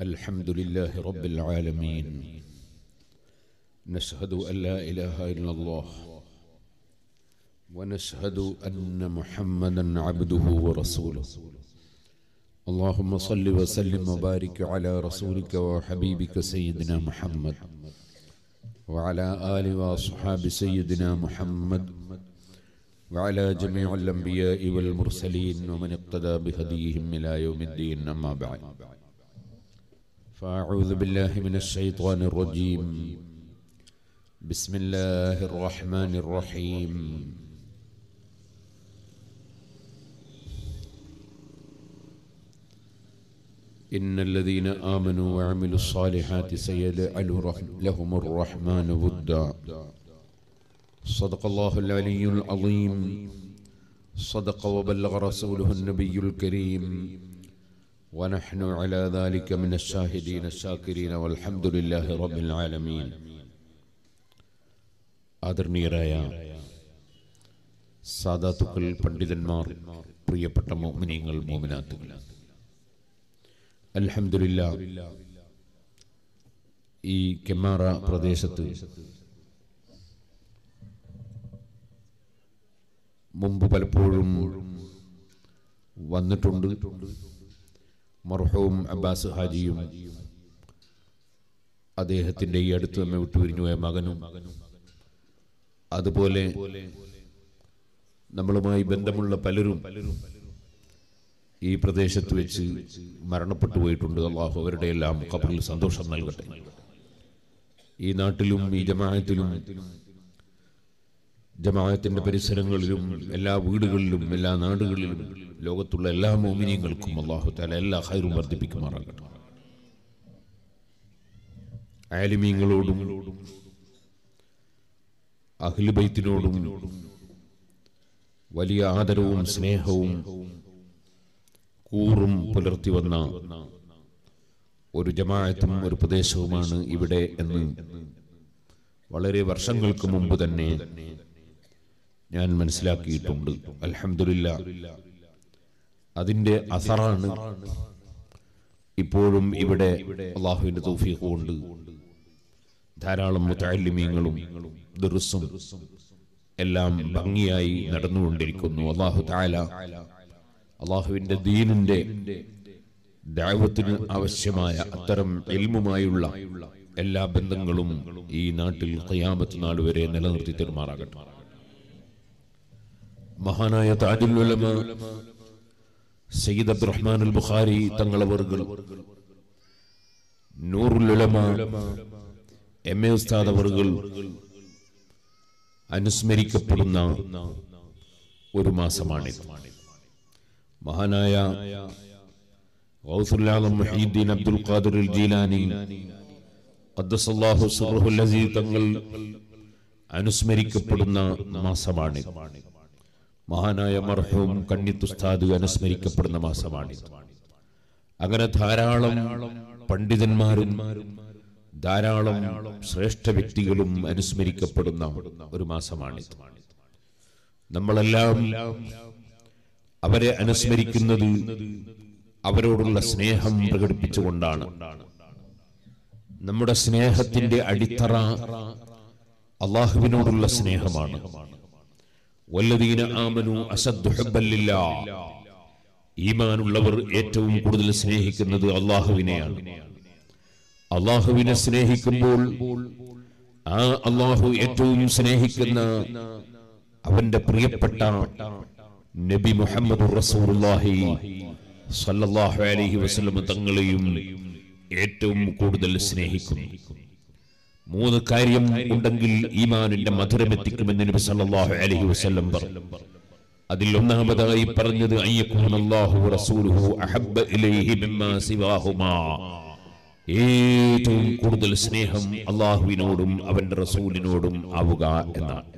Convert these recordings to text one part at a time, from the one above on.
الحمد لله رب العالمين. نشهد أن لا إله إلا الله ونشهد أن محمدا عبده ورسوله. اللهم صل وسلم وبارك على رسولك وحبيبك سيدنا محمد وعلى آل وأصحاب سيدنا محمد وعلى جميع الأنبياء والمرسلين ومن اقتدى بهديهم إلى يوم الدين أما بعد. فأعوذ بالله من الشيطان الرجيم. بسم الله الرحمن الرحيم. إن الذين آمنوا وعملوا الصالحات سيجعل لهم الرحمن ودا. صدق الله العلي العظيم. صدق وبلغ رسوله النبي الكريم. ونحن على ذلك من الشاهدين الشاكرين والحمد لله رب العالمين ആദരണീയരായ സാദാത്തുക്കൾ പണ്ഡിതന്മാർ പ്രിയപ്പെട്ട മോമിനിയങ്ങൾ മോമിനാത്തുകൾ അൽഹംദുലില്ലാ ഈ കെമാറ പ്രദേശത്ത് മുമ്പ് പലപ്പോഴും വന്നിട്ടുണ്ട് മർഹവും അബ്ബാസ് ഹാജിയും അദ്ദേഹത്തിന്റെ ഈ അടുത്ത് നമ്മെ വിട്ടുപിരിഞ്ഞുപോയ മകനും. അതുപോലെ നമ്മളുമായി ബന്ധമുള്ള പലരും ഈ പ്രദേശത്ത് വെച്ച് മരണപ്പെട്ടു പോയിട്ടുണ്ട്. അള്ളാഹു അവരുടെ എല്ലാം കബറിൽ സന്തോഷം നൽകട്ടെ. ഈ നാട്ടിലും ഈ ജമാഅത്തിലും ജമാഅത്തിന്റെ പരിസരങ്ങളിലും എല്ലാ വീടുകളിലും എല്ലാ നാടുകളിലും ലോകത്തുള്ള എല്ലാ മോമിനിയങ്ങൾക്കും അള്ളാഹു താല എല്ലാ ഹൈറും വർദ്ധിപ്പിക്കുമാറാകട്ടെ. ആലിമീങ്ങളോടും അഖിലുബൈത്തിനോടും വലിയ ആദരവും സ്നേഹവും കൂറും പുലർത്തി വന്ന ഒരു ജമാഅത്തും ഒരു പ്രദേശവുമാണ് ഇവിടെ എന്ന് വളരെ വർഷങ്ങൾക്ക് മുമ്പ് തന്നെ ഞാൻ മനസ്സിലാക്കിയിട്ടുണ്ട്. അലഹമില്ല അതിന്റെ അസറാണ് ഇപ്പോഴും ഇവിടെ അള്ളാഹുവിന്റെ തൗഫീഖ് ധാരാളം മുത്താലിമീങ്ങളും ദുറുസും എല്ലാം ഭംഗിയായി നടന്നുകൊണ്ടിരിക്കുന്നു. അള്ളാഹു താല അള്ളാഹുവിന്റെ ദീനിന്റെ ദൈവത്തിന് ആവശ്യമായ അത്തരം എൽമുമായുള്ള എല്ലാ ബന്ധങ്ങളും ഈ നാട്ടിൽ ഖിയാമത്ത് നാൾ വരെ നിലനിർത്തി തെരുമാറാകട്ടെ. മഹാനായ താജുലമ സയ്യിദ് അബ്ദുറഹ്മാൻ അൽ ബുഖാരി തങ്ങളവറുകൾ നൂറുൽ ഉലമ എം എ ഉസ്താദ് അവറുകൾ അനുസ്മരിക്കപ്പെടുന്ന ഒരു മാസമാണ് മഹാനായ മുഹീദ്ദീൻ അബ്ദുൽ ഖാദിർ ജീലാനി തങ്ങൾ അനുസ്മരിക്കപ്പെടുന്ന മാസമാണ് മഹാനായ മർഹൂം കണ്ണിത്തുസ്താദ് അനുസ്മരിക്കപ്പെടുന്ന മാസമാണ് അങ്ങനെ ധാരാളം പണ്ഡിതന്മാരും ധാരാളം ശ്രേഷ്ഠ വ്യക്തികളും അനുസ്മരിക്കപ്പെടുന്ന ഒരു മാസമാണ് നമ്മളെല്ലാം അവരെ അനുസ്മരിക്കുന്നത് അവരോടുള്ള സ്നേഹം പ്രകടിപ്പിച്ചുകൊണ്ടാണ്. നമ്മുടെ സ്നേഹത്തിന്റെ അടിത്തറ അള്ളാഹുവിനോടുള്ള സ്നേഹമാണ്. വല്ലതീന ആമനു അസദ്ഹുബല്ലില്ല ഈമാനുള്ളവർ ഏറ്റവും കൂടുതൽ സ്നേഹിക്കുന്നത് അള്ളാഹുവിനെയാണ്. അള്ളാഹുവിനെ സ്നേഹിക്കുമ്പോൾ ആ അള്ളാഹു ഏറ്റവും സ്നേഹിക്കുന്ന അവന്റെ പ്രിയപ്പെട്ട നബി മുഹമ്മദ് റസൂലുള്ളാഹി അലൈഹി വസല്ലം തങ്ങളെയും ഏറ്റവും കൂടുതൽ സ്നേഹിക്കുന്നു. മൂന്ന് കാര്യം ഉണ്ടെങ്കിൽ ഈമാനിന്റെ മധുരമെത്തിക്കുമെന്ന് നബി സല്ലല്ലാഹു അലൈഹി വസല്ലം പറഞ്ഞു. അതിൽ ഒന്നാമതായി പറഞ്ഞത് അയ്യക്കൂനല്ലാഹു റസൂലുഹു അഹബ്ബ ഇലൈഹി മിമ്മാ സിവാഹുമാ. ഏറ്റവും കൂടുതൽ സ്നേഹം അള്ളാഹുവിനോടും അവന്റെ റസൂലിനോടും ആവുക എന്നാണ്.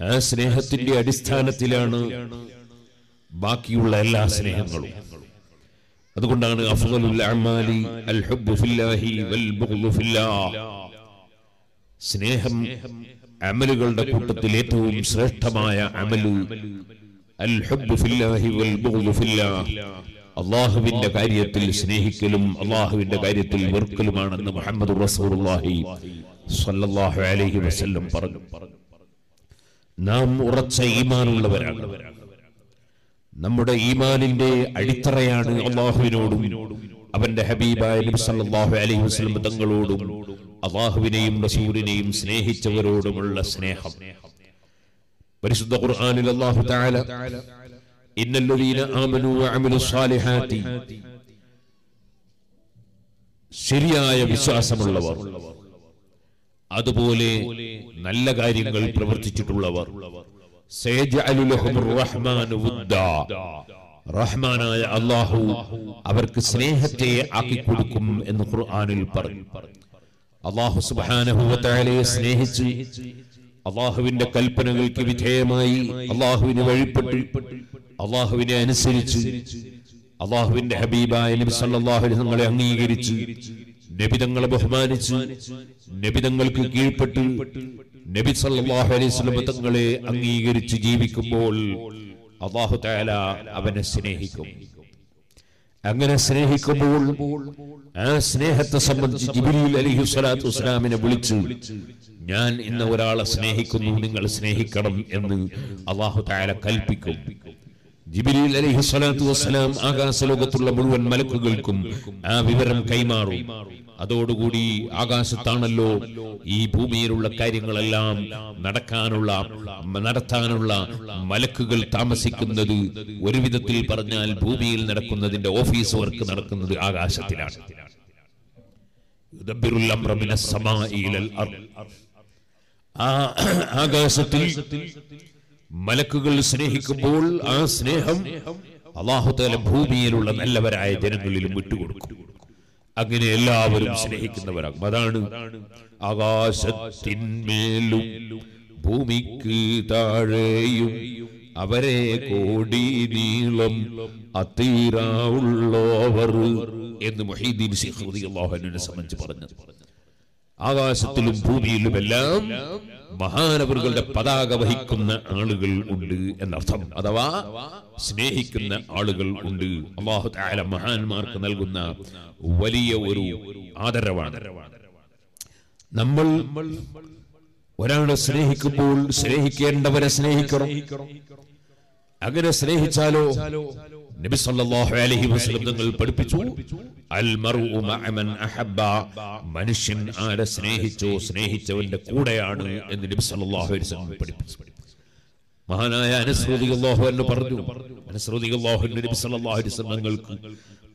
ആ സ്നേഹത്തിന്റെ അടിസ്ഥാനത്തിലാണ് ബാക്കിയുള്ള എല്ലാ സ്നേഹങ്ങളും. അതുകൊണ്ടാണ് അഫ്ദലുൽ അൽ ഹുബ്ബു ഫില്ലാഹി വൽ ബുഗ്ദു സ്നേഹം അമലുകളുടെ കൂട്ടത്തിൽ ഏറ്റവും ശ്രേഷ്ഠമായ അമലു അൽ ഹുബ്ബു ഫില്ലാഹി വൽ ബുഗ്ദു അള്ളാഹുവിന്റെ കാര്യത്തിൽ സ്നേഹിക്കലും അള്ളാഹുവിന്റെ കാര്യത്തിൽ വെറുക്കലുമാണെന്ന് മുഹമ്മദ് റസൂലുള്ളാഹി സ്വല്ലല്ലാഹു അലൈഹി വസല്ലം പറഞ്ഞു. നാം ഉറച്ച ഈമാനുള്ളവരാണ്. നമ്മുടെ ഈമാനിന്റെ അടിത്തറയാണ് അള്ളാഹുവിനോടും അവന്റെ ഹബീബായ നബി സല്ലല്ലാഹു അലൈഹി വസല്ലം തങ്ങളോടും അള്ളാഹുവിനെയും റസൂലിനെയും സ്നേഹിച്ചവരോടുമുള്ള സ്നേഹം. പരിശുദ്ധ ഖുർആനിൽ അല്ലാഹു തആല ഇന്നല്ലദീന ആമനു വഅമിലു സ്വാലിഹാത്തി ശരിയായ വിശ്വാസമുള്ളവർ അതുപോലെ നല്ല കാര്യങ്ങൾ പ്രവർത്തിച്ചിട്ടുള്ളവർ റഹ്മാനായ അള്ളാഹു അവർക്ക് സ്നേഹത്തെ ആക്കി കൊടുക്കും എന്ന് ഖുർആാനിൽ പറഞ്ഞു. അള്ളാഹു സുബാനഹുവത്തായാലെ സ്നേഹിച്ച് അള്ളാഹുവിന്റെ കൽപ്പനകൾക്ക് വിധേയമായി അള്ളാഹുവിന് വഴിപ്പെട്ട് അള്ളാഹുവിനെ അനുസരിച്ച് അള്ളാഹുവിന്റെ ഹബീബായ നബി അലൈഹി തങ്ങളെ അംഗീകരിച്ച് നബിതങ്ങളെ ബഹുമാനിച്ച് നബിതങ്ങൾക്ക് കീഴ്പ്പെട്ട് നബി സല്ലല്ലാഹു അലൈഹി വസല്ലം തങ്ങളെ അംഗീകരിച്ച് ജീവിക്കുമ്പോൾ അള്ളാഹു തആല അവനെ സ്നേഹിക്കും. അങ്ങനെ സ്നേഹിക്കുമ്പോൾ ആ സ്നേഹത്തെ സംബന്ധിച്ച് ജിബ്രീൽ അലിഹു സ്വലാത്തു വസ്സലാമിനെ വിളിച്ചു ഞാൻ ഇന്ന് ഒരാളെ സ്നേഹിക്കുന്നു നിങ്ങൾ സ്നേഹിക്കണം എന്ന് അള്ളാഹു താല കൽപ്പിക്കും. ജിബ്രീൽ അലൈഹി സ്വലാത്തു വസ്സലാം ആകാശലോകത്തുള്ള മുഴുവൻ മലക്കുകൾക്കും ആ വിവരം കൈമാറും. അതോടുകൂടി ആകാശത്താണല്ലോ ഈ ഭൂമിയിലുള്ള കാര്യങ്ങളെല്ലാം നടക്കാനുള്ള നടത്താനുള്ള മലക്കുകൾ താമസിക്കുന്നത്. ഒരു വിധത്തിൽ പറഞ്ഞാൽ ഭൂമിയിൽ നടക്കുന്നതിന്റെ ഓഫീസ് വർക്ക് നടക്കുന്നത് ആകാശത്തിലാണ്. ആ ആകാശത്തിൽ മലക്കുകൾ സ്നേഹിക്കുമ്പോൾ ആ സ്നേഹം അള്ളാഹുതല ഭൂമിയിലുള്ള നല്ലവരായ ജനങ്ങളിലും വിട്ടുകൊടുക്കും. അങ്ങനെ എല്ലാവരും സ്നേഹിക്കുന്നവരാകും. അതാണ് ആകാശത്തിന്മേലും ഭൂമിക്ക് താഴെയും അവരെ കോടി നീളം അത്തീരാവുള്ളവർ എന്ന് മൊഹീദ്ദീൻ സിഹ് അൻഹുവിനെ സംബന്ധിച്ച് പറഞ്ഞത് ആകാശത്തിലും ഭൂമിയിലുമെല്ലാം മഹാനവറുകളുടെ പതാക വഹിക്കുന്ന ആളുകൾ ഉണ്ട് എന്നർത്ഥം. അഥവാ സ്നേഹിക്കുന്ന ആളുകൾ ഉണ്ട്. അള്ളാഹു മഹാന്മാർക്ക് നൽകുന്ന വലിയ ഒരു ആദരവാണ്. നമ്മൾ ഒരാളെ സ്നേഹിക്കുമ്പോൾ സ്നേഹിക്കേണ്ടവരെ സ്നേഹിക്കണം. അങ്ങനെ സ്നേഹിച്ചാലോ നബി സല്ലല്ലാഹു അലൈഹി വസല്ലം തങ്ങൾ പഠിപ്പിച്ചു. അൽ മർഉ മഅമൻ അഹബ്ബ. മനുഷ്യൻ ആരെ സ്നേഹിച്ചോ സ്നേഹിച്ചവന്റെ കൂടെയാണ് എന്ന് നബി സല്ലല്ലാഹു അലൈഹി വസല്ലം പഠിപ്പിച്ചു. മഹാനായ അനസ് റളിയല്ലാഹു അൻഹു പറഞ്ഞു. അനസ് റളിയല്ലാഹു അൻഹു നബി സല്ലല്ലാഹു അലൈഹി വസല്ലം തങ്ങൾക്ക്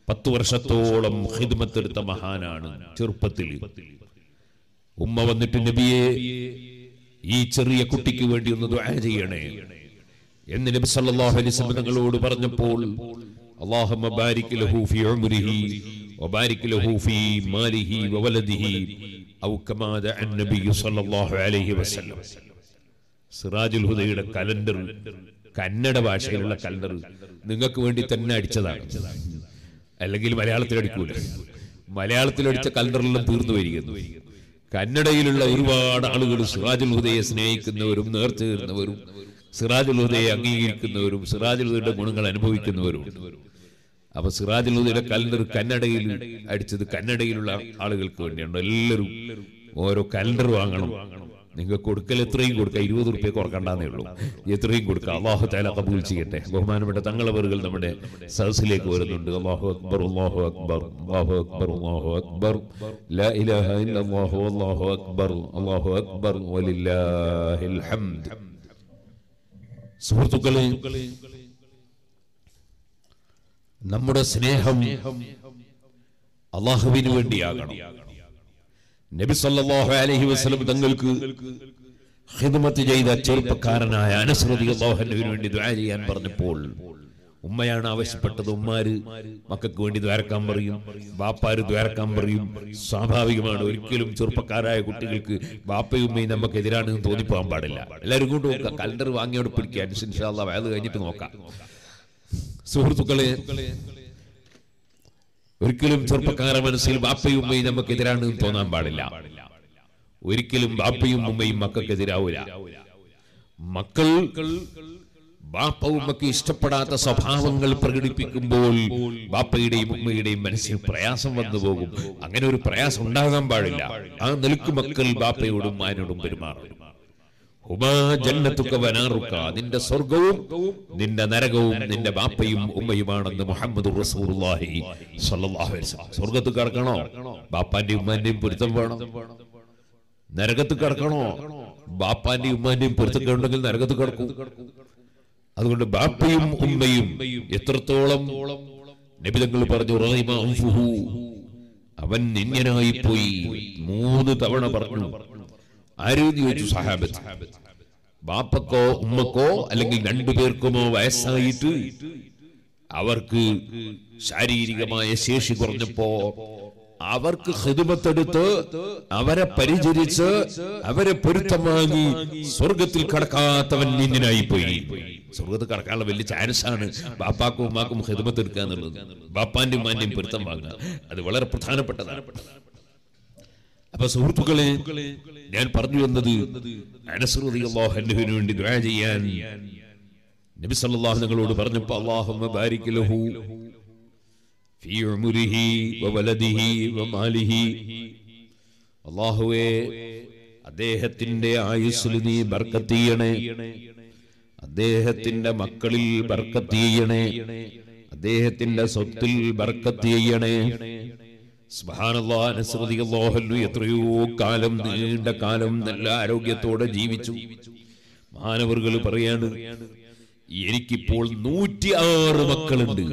പത്ത് വർഷത്തോളം ഖിദ്മത്ത് എടുത്ത മഹാനാണ് ചെറുപ്പത്തിൽ ഉമ്മ വന്നിട്ട് നബിയെ ഈ ചെറിയ കുട്ടിക്ക് വേണ്ടി ഒന്ന് ദുആ ചെയ്യണേ. എന്ന് നബി സല്ലല്ലാഹു അലൈഹി വസല്ലം തങ്ങളോട് പറഞ്ഞപ്പോൾ അല്ലാഹുമ്മ ബാരിക് ലഹു ഫീ ഉംരിഹി വബാരിക് ലഹു ഫീ മാലിഹി വവലദിഹി ഔ കമാ ദഅ നബി സല്ലല്ലാഹു അലൈഹി വസല്ലം. സിറാജുൽ ഹുദയുടെ കലണ്ടർ കന്നഡ ഭാഷയിലുള്ള കലണ്ടർ നിങ്ങൾക്ക് വേണ്ടി തന്നെ അടിച്ചതാണ്. അല്ലെങ്കിൽ മലയാളത്തിൽ അടിക്കൂല. മലയാളത്തിൽ അടിച്ച കലണ്ടറിലും തീർന്നു വരികയെന്ന് കന്നഡയിലുള്ള ഒരുപാട് ആളുകൾ സിറാജുൽ ഹുദയെ സ്നേഹിക്കുന്നവരും സിറാജുൽ ഹുദയെ അംഗീകരിക്കുന്നവരും സിറാജുൽ ഹുദയുടെ ഗുണങ്ങൾ അനുഭവിക്കുന്നവരും. അപ്പൊ സിറാജുൽ ഹുദയുടെ കലണ്ടർ കന്നഡയിൽ അടിച്ചത് കന്നഡയിലുള്ള ആളുകൾക്ക് വേണ്ടിയാണ്. എല്ലാവരും ഓരോ കലണ്ടർ വാങ്ങണം. നിങ്ങൾക്ക് കൊടുക്കൽ എത്രയും കൊടുക്കാം. ഇരുപത് റുപ്യ കുറക്കണ്ടെന്നേ ഉള്ളൂ. എത്രയും കൊടുക്കുക അള്ളാഹു താല കബൂൽ ചെയ്യട്ടെ. ബഹുമാനപ്പെട്ട തങ്ങളവറുകൾ നമ്മുടെ സദസ്സിലേക്ക് വരുന്നുണ്ട്. അള്ളാഹു അക്ബർ അക്ബർ അക്ബർ അക്ബർ. ലാ ഇലാഹ ഇല്ലല്ലാഹു അക്ബർ അക്ബർ. വലില്ലാഹിൽ ഹംദ്. സുഹൃത്തുക്കളെ നമ്മുടെ സ്നേഹം അള്ളാഹുവിന് വേണ്ടിയാകണം. നബി സല്ലല്ലാഹു അലൈഹി വസല്ലം തങ്ങൾക്ക് ഖിദ്മത്ത് ചെയ്ത ചെറുപ്പക്കാരനായ അനസ് അള്ളാഹുവിന് വേണ്ടി ദുആ ചെയ്യാൻ പറഞ്ഞപ്പോൾ ഉമ്മയാണ് ആവശ്യപ്പെട്ടത് ഉമ്മാര്. മക്കൾക്ക് വേണ്ടി ദ്വാരക്കാൻ പറയും. ബാപ്പാര് ദ്വാരക്കാൻ പറയും. സ്വാഭാവികമാണ്. ഒരിക്കലും ചെറുപ്പക്കാരായ കുട്ടികൾക്ക് ബാപ്പയും ഉമ്മയും നമുക്ക് എതിരാണെന്ന് തോന്നിപ്പോകാൻ പാടില്ല. എല്ലാവരും കൊണ്ട് നോക്കാം. കലണ്ടർ വാങ്ങിയോട് പിടിക്കുക അനുസരിച്ചാ വയത് കഴിഞ്ഞിട്ട് നോക്കാം. സുഹൃത്തുക്കളെ ഒരിക്കലും ചെറുപ്പക്കാര മനസ്സിൽ ബാപ്പയും ഉമ്മയും നമുക്ക് എതിരാണെന്ന് തോന്നാൻ പാടില്ല. ഒരിക്കലും ബാപ്പയും ഉമ്മയും മക്കൾക്കെതിരാവൂല മക്കൾ ബാപ്പ ഉമ്മക്ക് ഇഷ്ടപ്പെടാത്ത സ്വഭാവങ്ങൾ പ്രകടിപ്പിക്കുമ്പോൾ ബാപ്പയുടെയും ഉമ്മയുടെയും മനസ്സിൽ പ്രയാസം വന്നു പോകും. അങ്ങനെ ഒരു പ്രയാസം ഉണ്ടാകാൻ പാടില്ല. ആ നിൽക്കു മക്കൾ ബാപ്പയോടും മാനോടും പെരുമാറും. നിന്റെ സ്വർഗവും നിന്റെ നരകവും നിന്റെ ബാപ്പയും ഉമ്മയുമാണെന്ന് മുഹമ്മദ് സ്വർഗത്ത് കിടക്കണോ ബാപ്പാന്റെയും ഉമ്മാന്റെയും പൊരുത്തം വേണം. നരകത്ത് കിടക്കണോ ബാപ്പാന്റെയും ഉമ്മാന്റെയും പൊരുത്തം ഉണ്ടെങ്കിൽ നരകത്ത് കിടക്കും. അതുകൊണ്ട് ബാപ്പയും ഉമ്മയും എത്രത്തോളം നബിതങ്ങൾ പറഞ്ഞു. അവൻ നിന്യനായി പോയി മൂന്ന് തവണ പറഞ്ഞു ആരെന്ന് ചോദിച്ചു സഹാബത്ത് ബാപ്പക്കോ ഉമ്മക്കോ അല്ലെങ്കിൽ രണ്ടു പേർക്കുമോ വയസ്സായിട്ട് അവർക്ക് ശാരീരികമായ ശേഷി കുറഞ്ഞപ്പോ അവർക്ക് ഹിതുമത്തെടുത്ത് അവരെ പരിചരിച്ച് അവരെ പൊരുത്തം വാങ്ങി സ്വർഗത്തിൽ കടക്കാത്തവൻ നിന്നിനായി പോയി. സ്വർഗത്തിൽ കടക്കാനുള്ള വലിയ ചാൻസ് ആണ് ബാപ്പാക്കും ഉമ്മാക്കും ഹിതുമത്ത് എടുക്കുക എന്നുള്ളത്. ബാപ്പാന്റെ ഉമ്മാന്റെയും പൊരുത്തം വാങ്ങുക. അത് വളരെ പ്രധാനപ്പെട്ടതാണ്. അപ്പൊ സുഹൃത്തുക്കളെ ഞാൻ പറഞ്ഞു വന്നത് അനസ്രുതിന് വേണ്ടി ദുആ ചെയ്യാൻ. നബി സല്ലല്ലാഹു നിങ്ങളോട് പറഞ്ഞപ്പോ അള്ളാഹു ഫീ ഉമരിഹി വവലദിഹി വമാലിഹി. അല്ലാഹുവേ അദ്ദേഹത്തിന്റെ ആയുസ്സിൽ നീ ബർക്കത്ത് ചെയ്യണേ. അദ്ദേഹത്തിന്റെ മക്കളിൽ ബർക്കത്ത് ചെയ്യണേ. അദ്ദേഹത്തിന്റെ സ്വത്തിൽ ബർക്കത്ത് ചെയ്യണേ. സുബ്ഹാനല്ലാഹ്, അനസ്രുതിയല്ലാഹു അൻഹു എത്രയോ കാലം നീണ്ട കാലം നല്ല ആരോഗ്യത്തോടെ ജീവിച്ചു. മാനവറുകൾ പറയാണ് എനിക്കിപ്പോൾ നൂറ്റി ആറ് മക്കളുണ്ട്.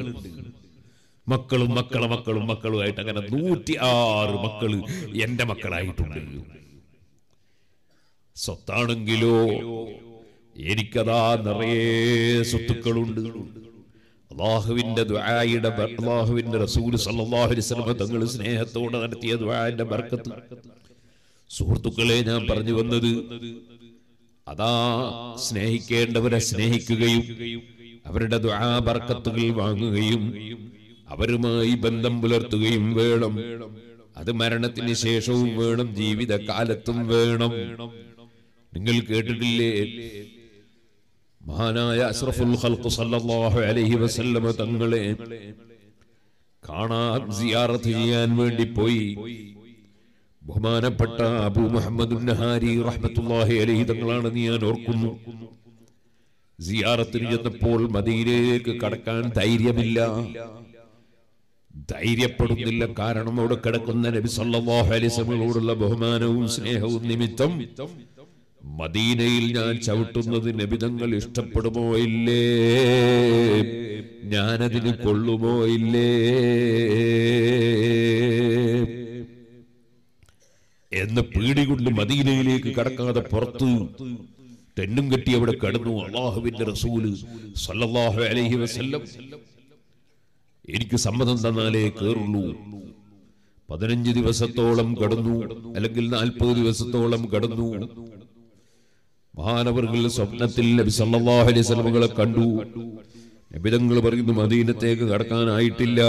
മക്കളും മക്കളും മക്കളും മക്കളുമായിട്ട് അങ്ങനെ നൂറ്റി ആറ് മക്കൾ എന്റെ മക്കളായിട്ടുണ്ട്. സ്വത്താണെങ്കിലോ എനിക്കതാ നിറയെ സ്വത്തുക്കളുണ്ട്. അള്ളാഹുവിന്റെ ദ്വായുടെ അള്ളാഹുവിന്റെ റസൂൽ വസല്ലം തങ്ങൾ സ്നേഹത്തോടെ നടത്തിയ ദ്വായന്റെ ബർക്കത്ത്. സുഹൃത്തുക്കളെ ഞാൻ പറഞ്ഞു വന്നത് അതാ സ്നേഹിക്കേണ്ടവരെ സ്നേഹിക്കുകയും അവരുടെ ദ്വാ ബർക്കത്തുകൾ വാങ്ങുകയും അവരുമായി ബന്ധം പുലർത്തുകയും വേണം. അത് മരണത്തിന് ശേഷവും വേണം. ജീവിതകാലത്തും വേണം. നിങ്ങൾ കേട്ടിട്ടില്ലേ? മഹാനായ അസ്രഫുൽ അലഹി സല്ലല്ലാഹു അലൈഹി വസല്ലമ തങ്ങളെ കാണാൻ സിയാറത്ത് ചെയ്യാൻ വേണ്ടി പോയി. ബഹുമാനപ്പെട്ട അബൂ മുഹമ്മദ് നഹാരി റഹ്മത്തുള്ളാഹി അലൈഹി ഞാൻ ഓർക്കുന്നു. സിയാറത്തിന് ചെന്നപ്പോൾ മദീനയിലേക്ക് കടക്കാൻ ധൈര്യമില്ല. ധൈര്യപ്പെടുന്നില്ല. കാരണം അവിടെ കിടക്കുന്ന നബി സല്ലല്ലാഹു അലൈഹി വസല്ലമയോടുള്ള ബഹുമാനവും സ്നേഹവും നിമിത്തം മദീനയിൽ ഞാൻ ചവിട്ടുന്നത് നബിതങ്ങൾ ഇഷ്ടപ്പെടുമോ ഇല്ലേ? ഞാനതിന് കൊള്ളുമോ ഇല്ലേ? എന്ന് പേടികൊണ്ട് മദീനയിലേക്ക് കടക്കാതെ പുറത്ത് തെന്നും കെട്ടി അവിടെ കടന്നു. അള്ളാഹുവിന്റെ റസൂൽ സല്ലല്ലാഹു അലൈഹി വസല്ലം എനിക്ക് സമ്മതം തന്നാലേ കേറുള്ളൂ. പതിനഞ്ച് ദിവസത്തോളം കടന്നു അല്ലെങ്കിൽ നാൽപ്പത് ദിവസത്തോളം കടന്നു. മഹാനവർകൾ സ്വപ്നത്തിൽ നബി അലൈഹി വസല്ലമകളെ കണ്ടു. നബിതങ്ങൾ പറയുന്നു മദീനത്തേക്ക് കടക്കാനായിട്ടില്ല.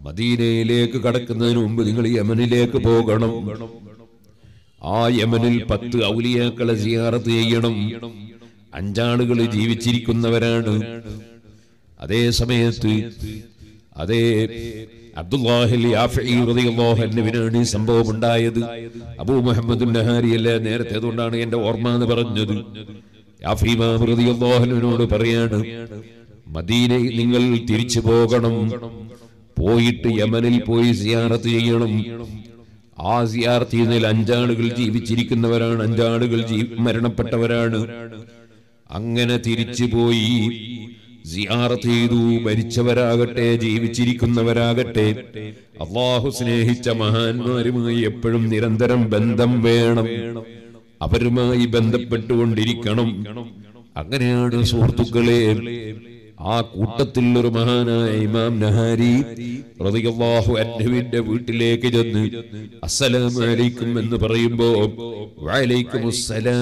മദീനയിലേക്ക് കടക്കുന്നതിന് മുമ്പ് നിങ്ങൾ യമനിലേക്ക് പോകണം. ആ യമനിൽ പത്ത് ഔലിയാക്കളെ സിയാറത്ത് ചെയ്യണം. അഞ്ചാളുകൾ ജീവിച്ചിരിക്കുന്നവരാണ്. അതേ സമയത്ത് അതേ അൻഹുവിനാണ് ഈ സംഭവം ഉണ്ടായത്. അബൂ മുഹമ്മദ് നഹാരി നേരത്തെ അതുകൊണ്ടാണ് എന്റെ ഓർമ്മ എന്ന് പറഞ്ഞത്. യാഫി ഇമാം റളിയല്ലാഹു അൻഹുവിനോട് പറയാണ് മദീനയിൽ നിങ്ങൾ തിരിച്ചു പോകണം. പോയിട്ട് യമനിൽ പോയി സിയാറത്ത് ചെയ്യണം. ആ സിയാർത്ത് ചെയ്യുന്നതിൽ അഞ്ചാളുകൾ ജീവിച്ചിരിക്കുന്നവരാണ് അഞ്ചാളുകൾ മരണപ്പെട്ടവരാണ്. അങ്ങനെ തിരിച്ചു പോയി സിയാറത്ത് ചെയ്തു മരിച്ചവരാകട്ടെ ജീവിച്ചിരിക്കുന്നവരാകട്ടെ. അള്ളാഹു സ്നേഹിച്ച മഹാന്മാരുമായി എപ്പോഴും നിരന്തരം ബന്ധം വേണം. അവരുമായി ബന്ധപ്പെട്ടുകൊണ്ടിരിക്കണം. അങ്ങനെയാണ് സുഹൃത്തുക്കളെ ആ കൂട്ടത്തിൽ ഒരു മഹാനായ ഇമാം നഹാരി റളിയല്ലാഹു അൻഹുവിന്റെ വീട്ടിലേക്ക് ചെന്ന് അസ്സലാമു അലൈക്കും എന്ന് പറയുമ്പോ വഅലൈക്കും അസ്സലാം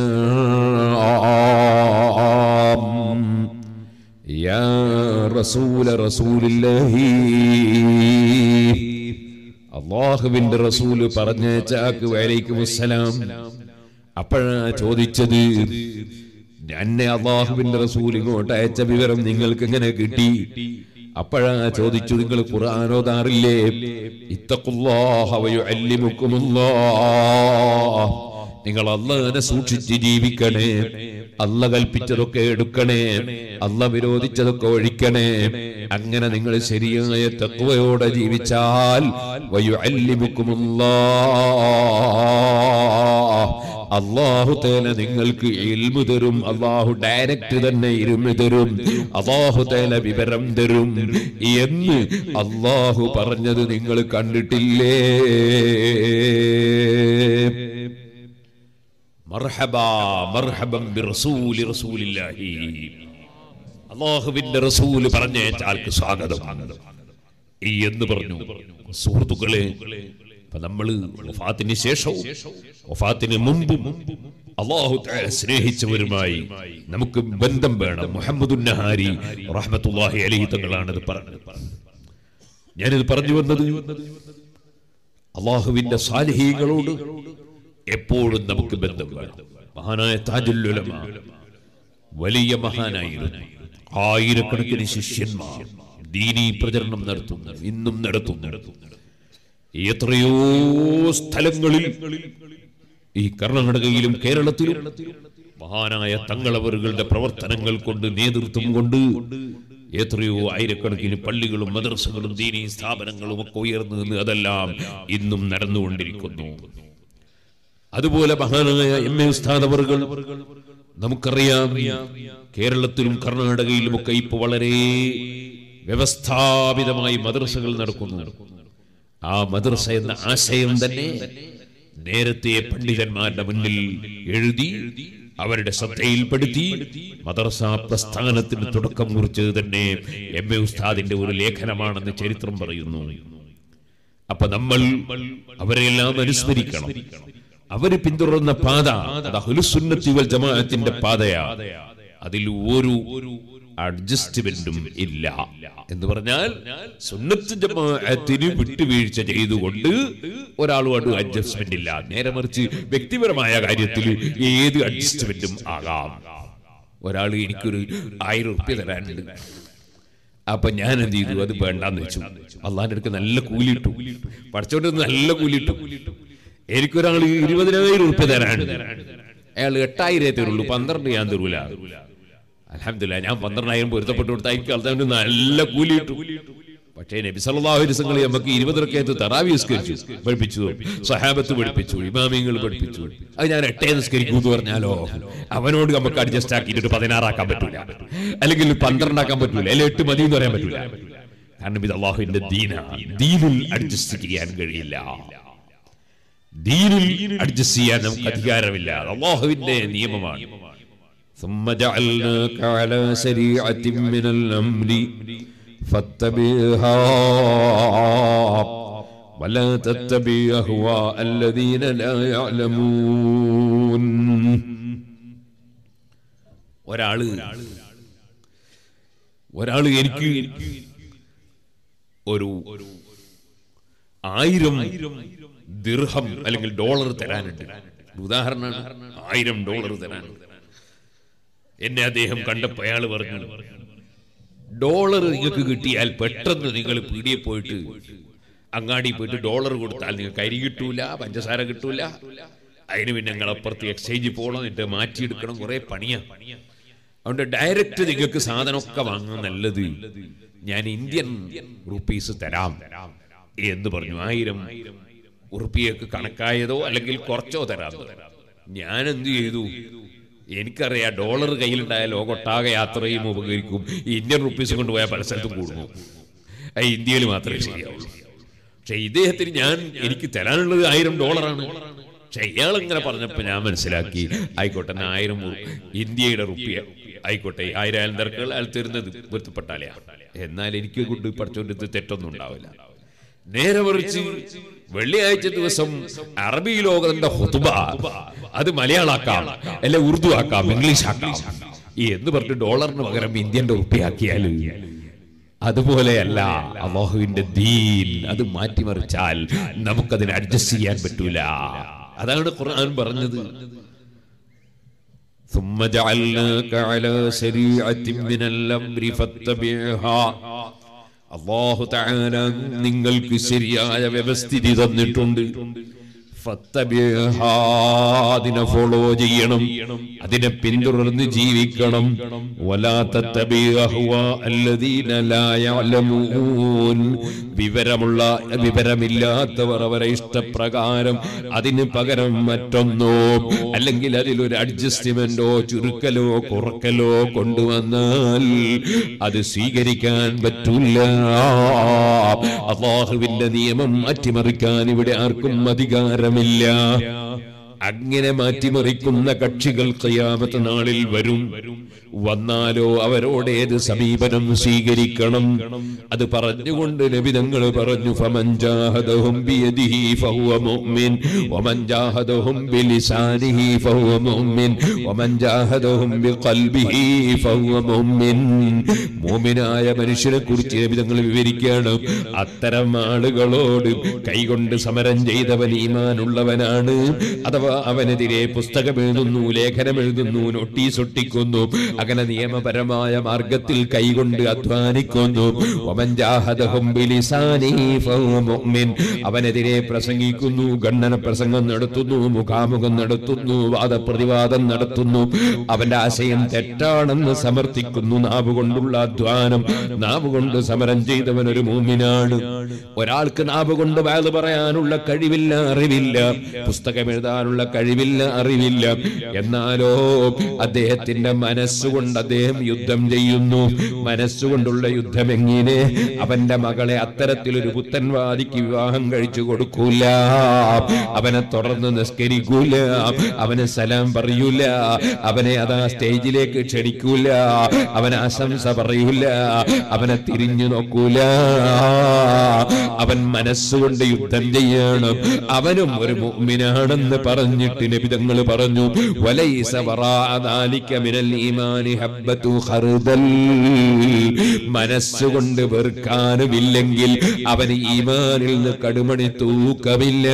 യാ റസൂല റസൂലില്ലാഹി. അള്ളാഹുവിന്റെ റസൂൽ പറഞ്ഞ ചാക്ക് വലൈക്കും അസ്സലാം. അപ്പോഴാ ചോദിച്ചത് എന്നെ അള്ളാഹുവിന്റെ റസൂൽ ഇങ്ങോട്ട് അയച്ച വിവരം നിങ്ങൾക്ക് എങ്ങനെ കിട്ടി? അപ്പോഴാ ചോദിച്ചു നിങ്ങൾ ഇത്തഖുല്ലാഹ വയുഅല്ലിമുക്കുമുല്ലാഹ്. നിങ്ങൾ അള്ളാഹിനെ സൂക്ഷിച്ച് ജീവിക്കണേ. അല്ല കൽപ്പിച്ചതൊക്കെ എടുക്കണേ അല്ല വിരോധിച്ചതൊക്കെ ഒഴിക്കണേ. അങ്ങനെ നിങ്ങൾ ശരിയായ തത്വയോടെ ജീവിച്ചാൽ അള്ളാഹു തേന നിങ്ങൾക്ക് ഇൽമു തരും അള്ളാഹു ഡയറക്റ്റ് തന്നെ ഇരുമു തരും അള്ളാഹു തേന വിവരം തരും എന്ന് അള്ളാഹു പറഞ്ഞത് നിങ്ങൾ കണ്ടിട്ടില്ലേ? അള്ളാഹുവിന്റെ റസൂൽ പറഞ്ഞേച്ച ആൾക്ക് സ്വാഗതം. ഈ എന്ന് പറഞ്ഞു. സുഹൃത്തുക്കളെ നമ്മൾ വഫാത്തിന് ശേഷവും വഫാത്തിന് മുമ്പും അള്ളാഹു സ്നേഹിച്ചവരുമായി നമുക്ക് ബന്ധം വേണം. മുഹമ്മദ് നഹാരി റഹ്മത്തുല്ലാഹി അലൈഹി തങ്ങളാണ് ഇത് പറഞ്ഞത്. ഞാനിത് പറഞ്ഞു വന്നത് അള്ളാഹുവിന്റെ സാലിഹീകളോട് എപ്പോഴും നമുക്ക് ബന്ധം മഹാനായ താജുല്ലുലമ വലിയ മഹാനായിരുന്നു. ആയിരക്കണക്കിന് ശിഷ്യന്മാർ ദീനീ പ്രചരണം നടത്തുന്നു ഇന്നും നടത്തുന്നു എത്രയോ സ്ഥലങ്ങളിൽ ഈ കർണാടകയിലും കേരളത്തിലും മഹാനായ തങ്ങളവറുകളുടെ പ്രവർത്തനങ്ങൾ കൊണ്ട് നേതൃത്വം കൊണ്ട് എത്രയോ ആയിരക്കണക്കിന് പള്ളികളും മദ്രസകളും ദീനീ സ്ഥാപനങ്ങളും ഒക്കെ ഉയർന്നു നിന്ന് അതെല്ലാം ഇന്നും നടന്നുകൊണ്ടിരിക്കുന്നു. അതുപോലെ മഹാനായ എം എ ഉസ്താദവറുകൾ നമുക്കറിയാം കേരളത്തിലും കർണാടകയിലും ഒക്കെ ഇപ്പൊ വളരെ വ്യവസ്ഥാപിതമായി മദ്രസകൾ നടക്കുന്നു. ആ മദ്രസ എന്ന ആശയം തന്നെ നേരത്തെ പണ്ഡിതന്മാരുടെ മുന്നിൽ എഴുതി അവരുടെ ശ്രദ്ധയിൽപ്പെടുത്തി മദ്രസ പ്രസ്ഥാനത്തിന് തുടക്കം കുറിച്ചത് തന്നെ എം എ ഉസ്താദിന്റെ ഒരു ലേഖനമാണെന്ന് ചരിത്രം പറയുന്നു. അപ്പൊ നമ്മൾ അവരെല്ലാം അനുസ്മരിക്കണം. അവർ പിന്തുടർന്ന പാത ജമാഅത്തിന്റെ പാതയാ. അതിൽ ഒരു അഡ്ജസ്റ്റ്മെന്റും ഇല്ല. എന്ന് പറഞ്ഞാൽ സുന്നത്ത് ജമാഅത്തിന് വിട്ടുവീഴ്ച ചെയ്തുകൊണ്ട് ഒരാളുമായിട്ട് അഡ്ജസ്റ്റ്മെന്റ് ഇല്ല. നേരെ മറിച്ച് വ്യക്തിപരമായ കാര്യത്തിൽ ഏത് അഡ്ജസ്റ്റ്മെന്റും ആകാം. ഒരാൾ എനിക്കൊരു ആയിരം ഉറുപ്പ്യ തരാനുണ്ട്. അപ്പൊ ഞാൻ എന്ത് ചെയ്തു? അത് വേണ്ടാന്ന് വെച്ചു. അള്ളാന്റെ അടുക്ക് നല്ല കൂലിയിട്ടു പഠിച്ചോണ്ട് നല്ല കൂലിയിട്ടു എനിക്കൊരാൾ ഇരുപതിനായിരം ഉറുപ്പ്യ തരാണ്ട് അയാൾ എട്ടായിരേ തരുള്ളൂ പന്ത്രണ്ട് ഞാൻ തരൂല. അലഹമില്ല ഞാൻ പന്ത്രണ്ടായിരം പൊരുത്തപ്പെട്ടു കൊടുത്താൽ എനിക്ക് നല്ല കൂലി കിട്ടും പക്ഷേ നബി സല്ലല്ലാഹു അലൈഹി വസല്ലം നമുക്ക് ഇരുപത് റക്കയത്ത് തറാവി നിസ്കരിച്ചു പഠിപ്പിച്ചു. സഹാബത്ത് പഠിപ്പിച്ചു ഇമാമിങ്ങൾ പഠിപ്പിച്ചു. അത് ഞാൻ എട്ടേ നിസ്കരിക്കൂ എന്ന് പറഞ്ഞാലോ? അവനോട് നമുക്ക് അഡ്ജസ്റ്റ് ആക്കിയിട്ട് പതിനാറാക്കാൻ പറ്റൂല. അല്ലെങ്കിൽ പന്ത്രണ്ടാക്കാൻ പറ്റൂല അല്ലെങ്കിൽ എട്ട് മതി എന്ന് പറയാൻ പറ്റൂല. കാരണം ഇത് അള്ളാഹുവിന്റെ ദീനാണ്. ദീനിൽ അഡ്ജസ്റ്റ് ചെയ്യാൻ കഴിയില്ല. ദീനിൽ അഡ്ജസ്റ്റ് ചെയ്യാൻ നമുക്ക് അധികാരമില്ല അള്ളാഹുവിന്റെ നിയമമാണ് ثم جعلناك على شريعة من الأمر فاتبعها ولا تتبع أهواء الذين لا يعلمون ഒരാള് ഒരാള് എനിക്ക് ഒരു ആയിരം ദിർഹം അല്ലെങ്കിൽ ഡോളർ തരാനുണ്ട്. ഉദാഹരണം ആയിരം ഡോളർ തരാനുണ്ട്. എന്നെ അദ്ദേഹം കണ്ടപ്പോ അയാൾ പറഞ്ഞു ഡോളർ നിങ്ങൾക്ക് കിട്ടിയാൽ പെട്ടെന്ന് നിങ്ങൾ പീടിയെ പോയിട്ട് അങ്ങാടി പോയിട്ട് ഡോളർ കൊടുത്താൽ നിങ്ങൾക്ക് അരി കിട്ടൂല പഞ്ചസാര കിട്ടൂല. അതിന് പിന്നെ നിങ്ങൾ അപ്പുറത്ത് എക്സ്ചേഞ്ച് പോകണം എന്നിട്ട് മാറ്റിയെടുക്കണം കുറെ പണിയാ. അതുകൊണ്ട് ഡയറക്റ്റ് നിങ്ങൾക്ക് സാധനമൊക്കെ വാങ്ങാൻ നല്ലത്. ഞാൻ ഇന്ത്യൻ റുപ്പീസ് തരാം. എന്ന് പറഞ്ഞു. ആയിരം ഉറുപ്പിയൊക്കെ കണക്കായതോ അല്ലെങ്കിൽ കുറച്ചോ തരാം ഞാൻ എന്ത് ചെയ്തു? എനിക്കറിയാം ഡോളർ കയ്യിലുണ്ടായ ലോകൊട്ടാകെ യാത്രയും ഉപകരിക്കും. ഇന്ത്യൻ റുപ്പീസ് കൊണ്ടുപോയാൽ പല സ്ഥലത്തും കൂടുന്നു. ഇന്ത്യയിൽ മാത്രമേ ശരിയാവുള്ളൂ. പക്ഷെ ഇദ്ദേഹത്തിന് ഞാൻ എനിക്ക് തരാനുള്ളത് ആയിരം ഡോളറാണ്. പക്ഷെ ഇയാൾ ഇങ്ങനെ പറഞ്ഞപ്പോ ഞാൻ മനസ്സിലാക്കി. ആയിക്കോട്ടെ ആയിരം ഇന്ത്യയുടെ റുപ്യ ആയിക്കോട്ടെ ആയിരം തിരക്കുകൾ അയാൾ തരുന്നത് പൊരുത്തപ്പെട്ടാലേ എന്നാൽ എനിക്ക് കൊണ്ട് പഠിച്ചോണ്ട് തെറ്റൊന്നും ഉണ്ടാവില്ല. നേരെ മറിച്ച് വെള്ളിയാഴ്ച ദിവസം അറബി ലോകത്തിന്റെ ഹുതുബ അത് മലയാളാക്കാം അല്ലെ ഉറുദു ആക്കാം ഇംഗ്ലീഷ് ആക്കാം ഈ എന്ന് പറഞ്ഞ് ഡോളറിന് പകരം ഇന്ത്യന്റെ ഉറുപ്പിയാക്കിയാൽ അതുപോലെയല്ല അള്ളാഹുവിന്റെ ദീൻ അത് മാറ്റിമറിച്ചാൽ നമുക്കതിനെ അഡ്ജസ്റ്റ് ചെയ്യാൻ പറ്റൂല അതാണ് ഖുർആൻ പറഞ്ഞത് ثم جعلناك على شريعة من الأمر فاتبعها അള്ളാഹു നിങ്ങൾക്ക് ശരിയായ വ്യവസ്ഥിതി തന്നിട്ടുണ്ട്. അതിനെ ഫോളോ ചെയ്യണം. അതിനെ പിന്തുടർന്ന് ജീവിക്കണം. വിവരമുള്ള വിവരമില്ലാത്തവർ അവരെ ഇഷ്ടപ്രകാരം അതിന് പകരം മറ്റൊന്നോ അല്ലെങ്കിൽ അതിലൊരു അഡ്ജസ്റ്റ്മെന്റോ ചുരുക്കലോ കുറക്കലോ കൊണ്ടുവന്നാൽ അത് സ്വീകരിക്കാൻ പറ്റൂല. അള്ളാഹുവിന്റെ നിയമം മാറ്റിമറിക്കാൻ ഇവിടെ ആർക്കും അധികാരമില്ല അങ്ങനെ മാറ്റിമറിക്കുന്ന കക്ഷികൾ ഖിയാമത്ത് നാളിൽ വരും. വന്നാലോ അവരോട് ഏത് സമീപനം സ്വീകരിക്കണം? അത് പറഞ്ഞുകൊണ്ട് ലഭിതങ്ങൾ തങ്ങൾ പറഞ്ഞു മോമിനായ മനുഷ്യരെ കുറിച്ച് ലഭിതങ്ങൾ വിവരിക്കണം അത്തരം ആളുകളോട് കൈകൊണ്ട് സമരം ചെയ്തവൻ ഈമാനുള്ളവനാണ്. അഥവാ അവനെതിരെ പുസ്തകം എഴുതുന്നു ലേഖനം എഴുതുന്നു നോട്ടീസ് ഒട്ടിക്കുന്നു അങ്ങനെ നിയമപരമായ മാർഗത്തിൽ കൈകൊണ്ട് അധ്വാനിക്കുന്നു. അവനെതിരെ പ്രസംഗിക്കുന്നു ഖണ്ഡന പ്രസംഗം നടത്തുന്നു മുഖാമുഖം നടത്തുന്നു വാദപ്രതിവാദം നടത്തുന്നു. അവന്റെ ആശയം തെറ്റാണെന്ന് സമർത്ഥിക്കുന്നു. നാവ് കൊണ്ടുള്ള അധ്വാനം നാവ് കൊണ്ട് സമരം ചെയ്തവൻ ഒരു മൂമിനാണ് ഒരാൾക്ക് നാവ് കൊണ്ട് വാത് പറയാനുള്ള കഴിവില്ല അറിവില്ല. പുസ്തകം എഴുതാനുള്ള കഴിവില്ല അറിവില്ല. എന്നാലോ അദ്ദേഹത്തിന്റെ മനസ്സുകൊണ്ട് അദ്ദേഹം യുദ്ധം ചെയ്യുന്നു. മനസ്സുകൊണ്ടുള്ള യുദ്ധം എങ്ങനെ അവന്റെ മകളെ അത്തരത്തിലൊരു പുത്തൻവാദിക്ക് വിവാഹം കഴിച്ചു കൊടുക്കൂല. അവനെ തുടർന്ന് നിസ്കരിക്കൂല. അവന് സലാം പറയൂല. അവനെ അതാ സ്റ്റേജിലേക്ക് ക്ഷണിക്കൂല. അവൻ ആശംസ പറയൂല. അവനെ തിരിഞ്ഞു നോക്കൂല. അവൻ മനസ്സുകൊണ്ട് യുദ്ധം ചെയ്യണം. അവനും ഒരു മുഅ്മിനാണെന്ന് പറഞ്ഞിട്ട് നബിതങ്ങൾ പറഞ്ഞു മനസ്സുകൊണ്ട് വെറുക്കാനുമില്ലെങ്കിൽ അവന് ഈമാനിൽ നിന്ന് കടുമണി തൂക്കമില്ല.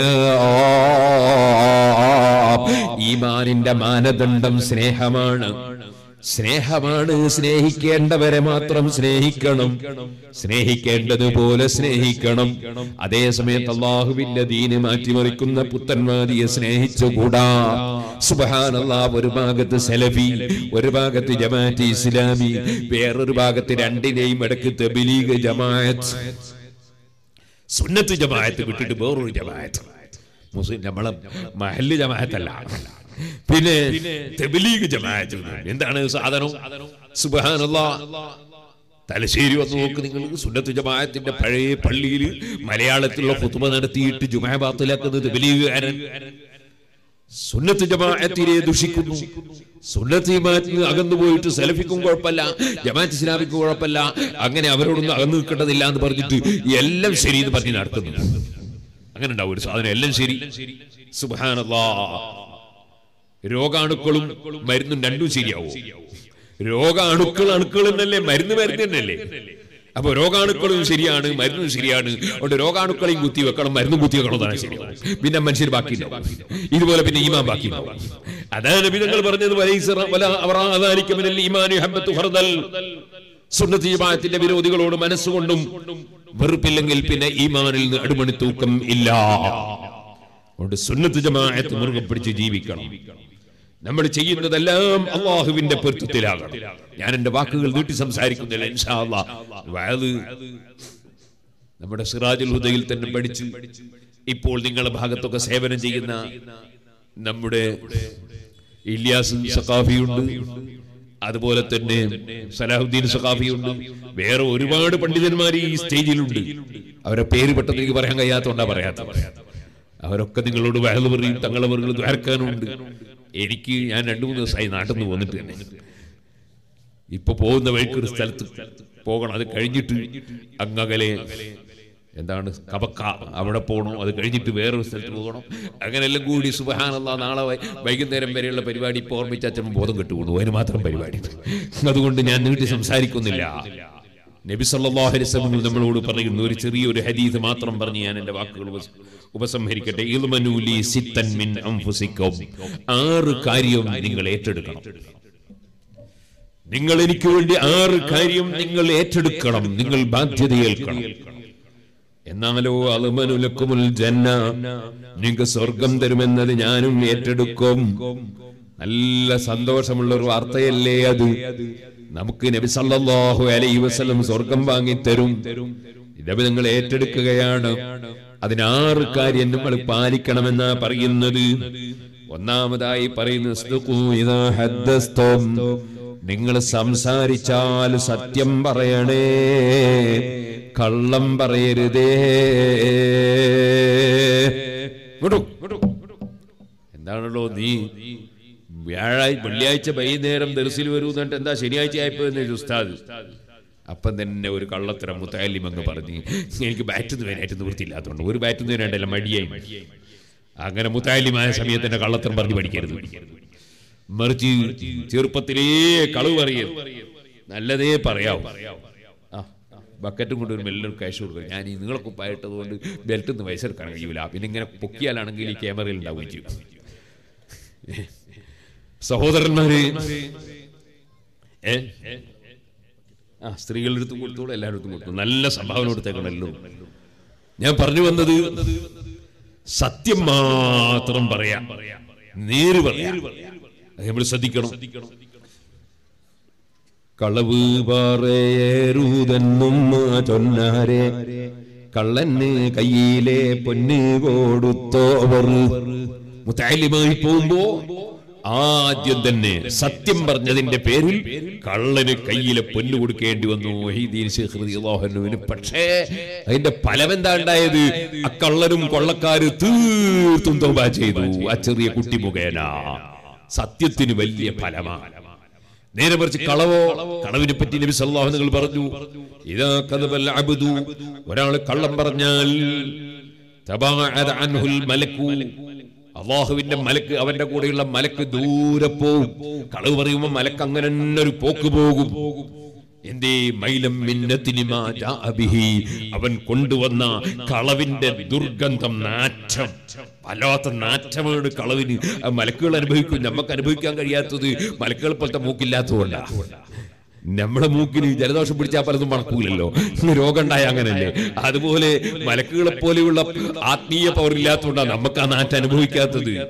ഈമാനിന്റെ മാനദണ്ഡം സ്നേഹമാണ്. സ്നേഹമാണ് സ്നേഹിക്കേണ്ടവരെ മാത്രം സ്നേഹിക്കണം. സ്നേഹിക്കേണ്ടതുപോലെ സ്നേഹിക്കണം. അതേ സമയത്ത് അള്ളാഹുവിന്റെ ദീന് മാറ്റിമറിക്കുന്ന പുത്തന്മാരിയെ സ്നേഹിച്ചുകൂടാ. സുബഹാനല്ലാ ഒരു ഭാഗത്ത് സെലഫി ഒരു ഭാഗത്ത് ജമാഅത്ത് ഇസ്ലാമി വേറൊരു ഭാഗത്ത് രണ്ടിനെയും ഇടയ്ക്ക് തബിലീഗ് ജമാഅത്ത്. സുന്നത്ത് ജമാഅത്ത് വിട്ടിട്ട് വേറൊരു ജമാഅത്ത്. മുസ്ലിം നമ്മളെ മഹല്ല് ജമാഅത്തല്ല. പിന്നെ തെബിലീഗ് ജമാഅത്ത് എന്താണ് സാധനം? സുബഹാനല്ലാ. തലശ്ശേരി വന്ന് നോക്ക് നിങ്ങൾ. സുന്നത്ത് ജമാഅത്തിന്റെ പഴയ പള്ളിയിൽ മലയാളത്തിലുള്ള കുത്തുമ നടത്തിയിട്ട് ജുമാ ബാത്തിലാക്കുന്നത് തെബിലീഗുകാരൻ. സുന്നത്ത് ജമാഅത്തിനെ ദുഷിക്കുന്നു. സുന്നത്ത് ജമാഅത്തിന് അകന്നു പോയിട്ട് സെലഫിക്കും കുഴപ്പമില്ല ജമാഅത്ത് ഇസ്ലാമിക്കും കുഴപ്പമില്ല. അങ്ങനെ അവരോടൊന്നും അകന്നു നിൽക്കേണ്ടതില്ല എന്ന് പറഞ്ഞിട്ട് എല്ലാം ശരി എന്ന് പറഞ്ഞ് നടത്തുന്നു. അങ്ങനെ ഉണ്ടാവും ഒരു സാധനം. എല്ലാം ശരി. സുബാനല്ലാ രോഗാണുക്കളും മരുന്നും രണ്ടും ശരിയാവും? രോഗാണുക്കൾ അണുക്കൾ എന്നല്ലേ? മരുന്ന് മരുന്ന് തന്നെയല്ലേ? അപ്പൊ രോഗാണുക്കളും ശരിയാണ് മരുന്നും ശരിയാണ്. അതുകൊണ്ട് രോഗാണുക്കളെയും കുത്തി വെക്കണം മരുന്നും കുത്തി വെക്കണം എന്നാണ് ശരിയാണ് പിന്നെ മനുഷ്യർ ബാക്കിയില്ല ഇതുപോലെ പിന്നെ ഈമാൻ ബാക്കി അതാണ് നബി തങ്ങൾ പറഞ്ഞത് സുന്നത്ത് ജമാഅത്തിന്റെ വിരോധികളോട് മനസ്സുകൊണ്ടും വെറുപ്പില്ലെങ്കിൽ പിന്നെ ഈമാനിൽ നിന്ന് അടിമണി തൂക്കം ഇല്ല. അതുകൊണ്ട് സുന്നത്ത് ജമാഅത്ത് മുറുകെ പിടിച്ച് ജീവിക്കണം. നമ്മൾ ചെയ്യുന്നതെല്ലാം അള്ളാഹുവിന്റെ പൊരുത്തത്തിലാകണം. ഞാൻ എന്റെ വാക്കുകൾ നീട്ടി സംസാരിക്കുന്നില്ല നമ്മുടെ സിറാജുൽ ഹുദയിൽ തന്നെ പഠിച്ച് ഇപ്പോൾ നിങ്ങളുടെ ഭാഗത്തൊക്കെ സേവനം ചെയ്യുന്ന നമ്മുടെ ഇല്യാസ് സഖാഫിയുണ്ട്. അതുപോലെ തന്നെ സലാഹുദ്ദീൻ സഖാഫിയുണ്ട്. വേറെ ഒരുപാട് പണ്ഡിതന്മാർ ഈ സ്റ്റേജിലുണ്ട്. അവരെ പേര് പെട്ടെന്ന് എനിക്ക് പറയാൻ കഴിയാത്തോണ്ടാ പറയാത്ത പറയാത്ത അവരൊക്കെ നിങ്ങളോട് വയലു പറയും തങ്ങളെ വെറുകൾ ദ്വാരക്കാനുണ്ട് എനിക്ക് ഞാൻ രണ്ടു മൂന്ന് ദിവസമായി നാട്ടിൽ നിന്ന് വന്നിട്ട് തന്നെ. ഇപ്പൊ പോകുന്ന വഴിക്ക് ഒരു സ്ഥലത്ത് പോകണം. അത് കഴിഞ്ഞിട്ട് അങ്ങകലെ എന്താണ് കപക്ക അവിടെ പോകണം. അത് കഴിഞ്ഞിട്ട് വേറൊരു സ്ഥലത്ത് പോകണം. അങ്ങനെല്ലാം കൂടി സുബഹാനല്ല നാളെ വൈകുന്നേരം വരെയുള്ള പരിപാടി ഇപ്പോൾ ഓർമ്മിച്ച അച്ഛൻ ബോധം കിട്ടുകൊണ്ടു അതിന് മാത്രം പരിപാടി. അതുകൊണ്ട് ഞാൻ നീട്ടി സംസാരിക്കുന്നില്ല. നബി വസല്ലം നമ്മളോട് പറയുന്നു ഒരു ചെറിയൊരു ഹദീസ് മാത്രം പറഞ്ഞ് ഞാൻ എന്റെ വാക്കുകൾ ഉപസംഹരിക്കട്ടെ. ഇൽമനൂലി സിത്തൻ മിൻ അൻഫുസിക്കും. ആറ് കാര്യം നിങ്ങൾ ഏറ്റെടുക്കണം. നിങ്ങൾ എനിക്ക് വേണ്ടി ആറ് കാര്യം നിങ്ങൾ ഏറ്റെടുക്കണം. നിങ്ങൾ ബാധ്യതയേൽക്കണം. എന്നാലോ അളുമനുലക്കുമുൽ ജന്ന നിങ്ങൾക്ക് സ്വർഗം തരുമെന്നത് ഞാനും ഏറ്റെടുക്കും. നല്ല സന്തോഷമുള്ള ഒരു വാർത്തയല്ലേ അത്? നമുക്ക് നബി സല്ലല്ലാഹു അലൈഹി വസല്ലം സ്വർഗം വാങ്ങിത്തരും. ഇതവ നിങ്ങൾ ഏറ്റെടുക്കുകയാണ്. അതിനാറ് കാര്യം നമ്മൾ പാലിക്കണമെന്നാ പറയുന്നത് ഒന്നാമതായി പറയുന്നത്. നിങ്ങൾ സംസാരിച്ചാൽ സത്യം പറയണേ കള്ളം പറയരുതേ. എന്താണല്ലോ നീ വ്യാഴാഴ്ച വെള്ളിയാഴ്ച വൈകുന്നേരം ദർസിൽ വരൂ എന്നിട്ട് എന്താ ശനിയാഴ്ച ആയപ്പോ ഉസ്താദ് അപ്പം തന്നെ ഒരു കള്ളത്തരം മുത്താലിം അങ്ങ് പറഞ്ഞ് എനിക്ക് ബാറ്റ് വേനായിട്ട് നിവൃത്തിയില്ലാത്തതുകൊണ്ട് ഒരു ബാറ്റ് വേണ്ടല്ല മടിയായി. അങ്ങനെ മുത്തായാലിമായ സമയത്ത് തന്നെ കള്ളത്തരം പറഞ്ഞ് പഠിക്കരുത്. മറിച്ച് ചെറുപ്പത്തിലേ കളവ് പറയരുത്. നല്ലതേ പറയാവും. ബക്കറ്റും കൊണ്ട് ഒരു മെല്ലൊരു ക്യാഷ് കൊടുക്കുക ഞാൻ ഈ നിങ്ങളെ കൊണ്ട് ബെൽറ്റ് നിന്ന് പൈസ എടുക്കാൻ കഴിയൂല. പിന്നെ ഇങ്ങനെ പൊക്കിയാലാണെങ്കിൽ ഈ ക്യാമറയിൽ ഉണ്ടാവുകയും ചെയ്യും. സഹോദരന്മാര് ആ സ്ത്രീകളുടെ അടുത്തും കൊടുത്തോളൂ എല്ലാവരും അടുത്തും കൊടുത്തു. നല്ല സംഭാവന കൊടുത്തേക്കണല്ലോ ഞാൻ പറഞ്ഞു വന്നത് സത്യം മാത്രം പറയാം. നേര് പറയാം. ശ്രദ്ധിക്കണം. കളവ് പാറയേറൂതെന്നും ചൊന്നാരെ കള്ളന് കയ്യിലെ പൊന്ന് കൊടുത്തോവർ. മുത്തായാലിമായി പോകുമ്പോ ആദ്യം തന്നെ സത്യം പറഞ്ഞതിന്റെ പേരിൽ കള്ളന് കയ്യിലെ പൊന്നു കൊടുക്കേണ്ടി വന്നു. അൻഹുവിന് പക്ഷേ അതിന്റെ ഫലം എന്താ ഉണ്ടായത്? ആ കള്ളനും കൊള്ളക്കാര് തീർത്തും തോബ ചെയ്തു. ആ ചെറിയ കുട്ടി മുഖേന. സത്യത്തിന് വലിയ ഫലമാണ്. നേരെ മറിച്ച് കളവോ? കളവിനെ പറ്റി നബി അലൈഹി വസല്ലം പറഞ്ഞു ഇദാ കദബൽ അബ്ദു. ഒരാൾ കള്ളം പറഞ്ഞാൽ തബാ അൻഹുൽ മലക്കു. അള്ളാഹുവിന്റെ മലക്ക് അവന്റെ കൂടെയുള്ള മലക്ക് ദൂരെ പോകും കളവ് പറയുമ്പോ മലക്ക് അങ്ങനെ ഒരു പോക്ക് പോകും. എന്തേ? മൈലം. അവൻ കൊണ്ടുവന്ന കളവിന്റെ ദുർഗന്ധം നാറ്റം. വല്ലാത്ത നാറ്റമാണ് കളവിന്. മലക്കുകൾ അനുഭവിക്കും. നമുക്ക് അനുഭവിക്കാൻ കഴിയാത്തത് മലക്കുകൾ പോലത്തെ മൂക്കില്ലാത്തതുകൊണ്ടാണ് നമ്മുടെ മൂക്കിന് ജലദോഷം പിടിച്ചാൽ പലതും മണക്കൂലല്ലോ. രോഗം ഉണ്ടായ അങ്ങനല്ലേ. അതുപോലെ മലക്കുകളെ പോലെയുള്ള ആത്മീയ പവർ ഇല്ലാത്തതുകൊണ്ടാണ് നമുക്ക് ആ നാറ്റ് അനുഭവിക്കാത്തത്.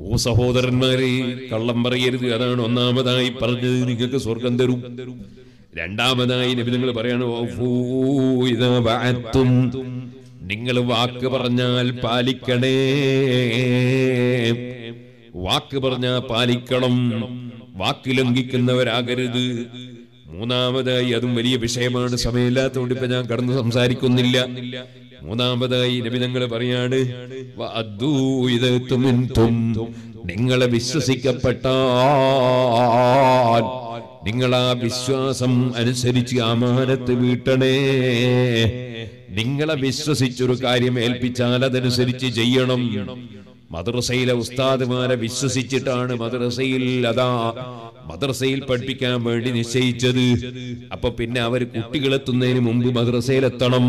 ഓ സഹോദരന്മാരെ കള്ളം പറയരുത്. അതാണ് ഒന്നാമതായി പറഞ്ഞത്. നിങ്ങൾക്ക് സ്വർഗം തരും. രണ്ടാമതായി നബി നിങ്ങൾ പറയാണ്. നിങ്ങൾ വാക്ക് പറഞ്ഞാൽ പാലിക്കണേ. വാക്ക് പറഞ്ഞാൽ പാലിക്കണം. വാക്ക് ലംഘിക്കുന്നവരാകരുത് മൂന്നാമതായി അതും വലിയ വിഷയമാണ്. സമയമില്ലാത്തതുകൊണ്ട് ഇപ്പൊ ഞാൻ കടന്ന് സംസാരിക്കുന്നില്ല. മൂന്നാമതായി നബി നിങ്ങൾ പറയാണ് "വഅദ്ദൂ ഇദാ നിങ്ങളെ വിശ്വസിക്കപ്പെട്ടാൽ നിങ്ങൾ ആ വിശ്വാസം അനുസരിച്ച് അമാനത്ത് വീട്ടണേ. നിങ്ങളെ വിശ്വസിച്ചൊരു കാര്യം ഏൽപ്പിച്ചാൽ അതനുസരിച്ച് ചെയ്യണം. മദ്രസയിലെ ഉസ്താദ്മാരെ വിശ്വസിച്ചിട്ടാണ് മദ്രസയിൽ അതാ മദ്രസയിൽ പഠിപ്പിക്കാൻ വേണ്ടി നിശ്ചയിച്ചത്. അപ്പൊ പിന്നെ അവർ കുട്ടികളെത്തുന്നതിന് മുമ്പ് മദ്രസയിലെത്തണം.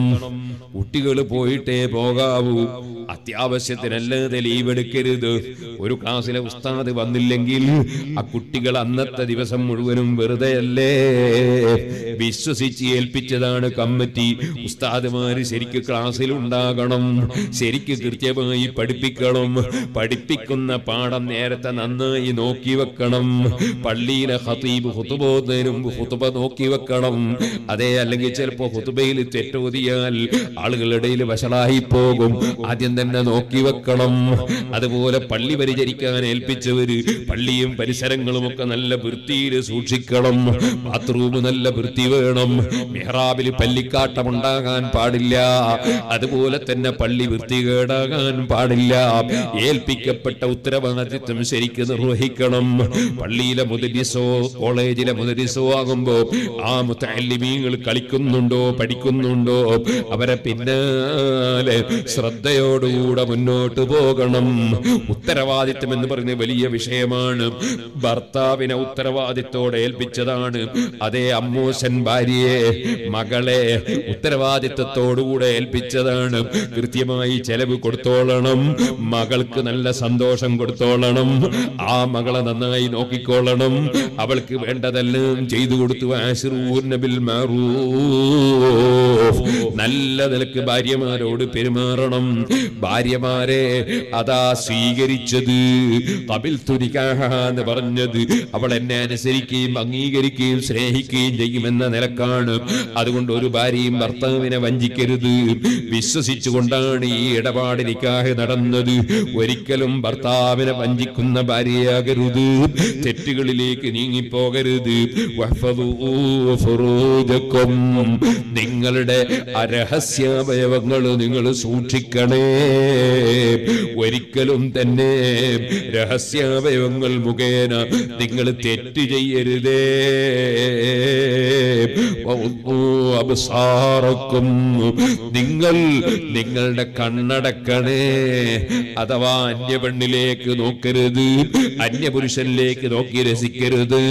കുട്ടികൾ പോയിട്ടേ പോകാവൂ. അത്യാവശ്യത്തിനല്ലാതെ ലീവ് എടുക്കരുത് ഒരു ക്ലാസ്സിലെ ഉസ്താദ് വന്നില്ലെങ്കിൽ ആ കുട്ടികൾ അന്നത്തെ ദിവസം മുഴുവനും വെറുതെ അല്ലേ വിശ്വസിച്ച് ഏൽപ്പിച്ചതാണ് കമ്മിറ്റി. ഉസ്താദുമാര് ശരിക്ക് ക്ലാസ്സിൽ ഉണ്ടാകണം ശരിക്ക് കൃത്യമായി പഠിപ്പിക്കണം. പഠിപ്പിക്കുന്ന പാഠം നേരത്തെ നന്നായി നോക്കി വെക്കണം. പള്ളിയിലെ ഹതീബ് ഹുത്തുബോധനും ഹുത്തുബ നോക്കി വെക്കണം. അതേ അല്ലെങ്കിൽ ചിലപ്പോ ഹുത്തുബയിൽ തെറ്റോതിയാൽ ആളുകളുടെ വശലായി പോകും. ആദ്യം തന്നെ നോക്കി വെക്കണം. അതുപോലെ പള്ളി പരിചരിക്കാൻ ഏൽപ്പിച്ചവര് പള്ളിയും പരിസരങ്ങളും ഒക്കെ നല്ല വൃത്തിയിൽ സൂക്ഷിക്കണം. ബാത്റൂം നല്ല വൃത്തി വേണം. മെഹ്റാബിൽ പല്ലിക്കാട്ടം ഉണ്ടാകാൻ പാടില്ല. അതുപോലെ തന്നെ പള്ളി വൃത്തികേടാകാൻ പാടില്ല. ഏൽപ്പിക്കപ്പെട്ട ഉത്തരവാദിത്വം ശരിക്ക് നിർവഹിക്കണം. പള്ളിയിലെ മുതലിസോ മുദരിസോ കോളേജിലെ മുദരിസോ ആകുമ്പോ ആ മുത്തല്ലിമീങ്ങൾ കളിക്കുന്നുണ്ടോ പഠിക്കുന്നുണ്ടോ? അവരെ പിന്നാലെ ശ്രദ്ധയോടുകൂടെ മുന്നോട്ട് പോകണം. ഉത്തരവാദിത്വം എന്ന് പറയുന്ന വലിയ വിഷയമാണ്. ഭർത്താവിനെ ഉത്തരവാദിത്തോടെ ഏൽപ്പിച്ചതാണ്. അതേ അമ്മൂസൻ ഭാര്യയെ മകളെ ഉത്തരവാദിത്വത്തോടുകൂടെ ഏൽപ്പിച്ചതാണ്. കൃത്യമായി ചെലവ് കൊടുത്തോളണം. മകൾക്ക് നല്ല സന്തോഷം കൊടുത്തോളണം. ആ മകളെ നന്നായി നോക്കിക്കോളണം അവൾക്ക് വേണ്ടതെല്ലാം ചെയ്തു കൊടുത്തു. ആശ്രൂന്ന ബിൽ മഅറൂഫ്. നല്ല നിലയ്ക്ക് ഭാര്യമാരോട് പെരുമാറണം. ഭാര്യമാരെ അതാ സ്വീകരിച്ചത്. തമിൽ തുനിക്കാഹ എന്ന് പറഞ്ഞത്. അവൾ എന്നെ അനുസരിക്കുകയും അംഗീകരിക്കുകയും സ്നേഹിക്കുകയും ചെയ്യുമെന്ന നിലക്കാണ്. അതുകൊണ്ട് ഒരു ഭാര്യയും ഭർത്താവിനെ വഞ്ചിക്കരുത്. വിശ്വസിച്ചുകൊണ്ടാണ് ഈ ഇടപാട് നിക്കാഹ് നടന്നത്. ഒരിക്കലും ഭർത്താവിനെ വഞ്ചിക്കുന്ന ഭാര്യയാകരുത്. തെറ്റുകളിലേക്ക് നീങ്ങിപ്പോകരുത്. നിങ്ങളുടെ അരഹസ്യാവയവങ്ങൾ നിങ്ങൾ സൂക്ഷിക്കണേ. ഒരിക്കലും തന്നെ രഹസ്യാവയവങ്ങൾ മുഖേന നിങ്ങൾ തെറ്റ് ചെയ്യരുതേ. വൗദ്ദൂ നിങ്ങൾ നിങ്ങളുടെ കണ്ണടക്കണേ. അഥവാ അന്യപെണ്ണിലേക്ക് നോക്കരുത്. അന്യപുരുഷനിലേക്ക് നോക്കി രസിക്കരുത്.